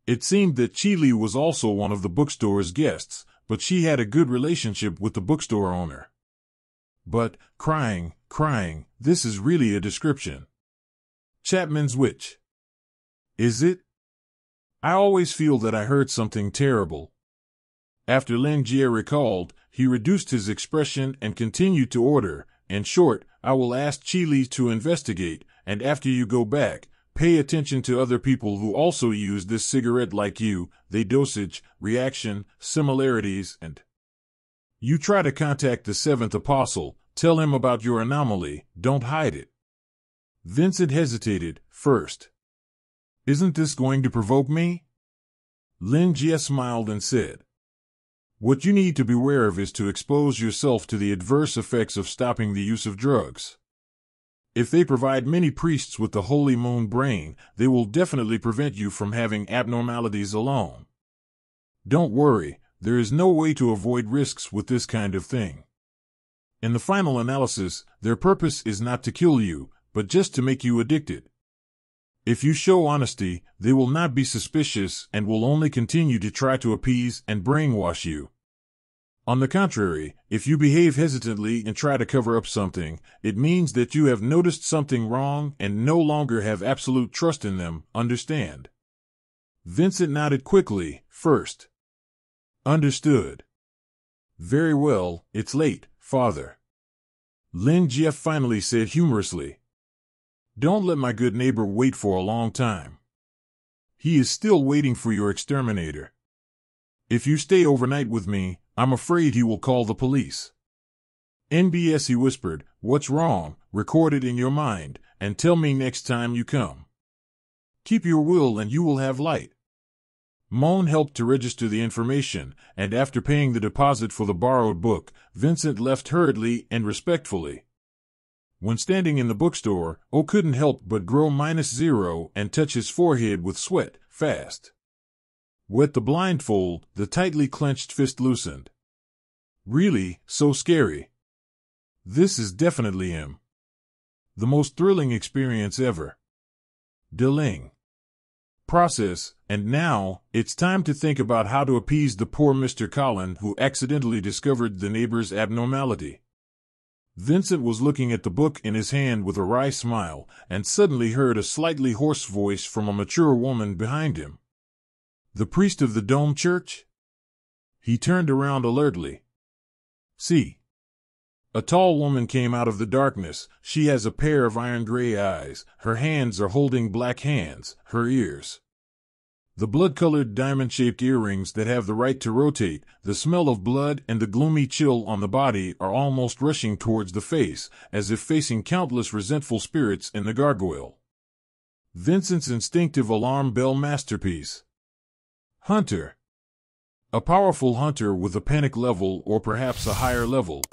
It seemed that Chile was also one of the bookstore's guests, but she had a good relationship with the bookstore owner. But, crying, crying, this is really a description. Chapman's Witch. Is it? I always feel that I heard something terrible. After Lin Jie recalled, he reduced his expression and continued to order, in short, I will ask Chile to investigate, and after you go back, Pay attention to other people who also use this cigarette like you, they dosage, reaction, similarities, and you try to contact the seventh apostle, tell him about your anomaly, don't hide it. Vincent hesitated, first. Isn't this going to provoke me? Lin Jie smiled and said, What you need to beware of is to expose yourself to the adverse effects of stopping the use of drugs. If they provide many priests with the holy moon brain, they will definitely prevent you from having abnormalities alone. Don't worry, there is no way to avoid risks with this kind of thing. In the final analysis, their purpose is not to kill you, but just to make you addicted. If you show honesty, they will not be suspicious and will only continue to try to appease and brainwash you. On the contrary, if you behave hesitantly and try to cover up something, it means that you have noticed something wrong and no longer have absolute trust in them, understand? Vincent nodded quickly, first. Understood. Very well, it's late, father. Lin Jie finally said humorously. Don't let my good neighbor wait for a long time. He is still waiting for your exterminator. If you stay overnight with me, I'm afraid he will call the police. NBS, he whispered, What's wrong? Record it in your mind, and tell me next time you come. Keep your will and you will have light. Moan helped to register the information, and after paying the deposit for the borrowed book, Vincent left hurriedly and respectfully. When standing in the bookstore, O couldn't help but grow minus zero and touch his forehead with sweat, fast. With the blindfold, the tightly clenched fist loosened. Really, so scary. This is definitely him. The most thrilling experience ever. Deling. Process, and now, it's time to think about how to appease the poor Mr. Collin who accidentally discovered the neighbor's abnormality. Vincent was looking at the book in his hand with a wry smile, and suddenly heard a slightly hoarse voice from a mature woman behind him. The priest of the Dome Church? He turned around alertly. See. A tall woman came out of the darkness. She has a pair of iron gray eyes. Her hands are holding black hands, her ears. The blood colored diamond shaped earrings that have the right to rotate, the smell of blood, and the gloomy chill on the body are almost rushing towards the face, as if facing countless resentful spirits in the gargoyle. Vincent's instinctive alarm bell masterpiece. Hunter. A powerful hunter with a panic level or perhaps a higher level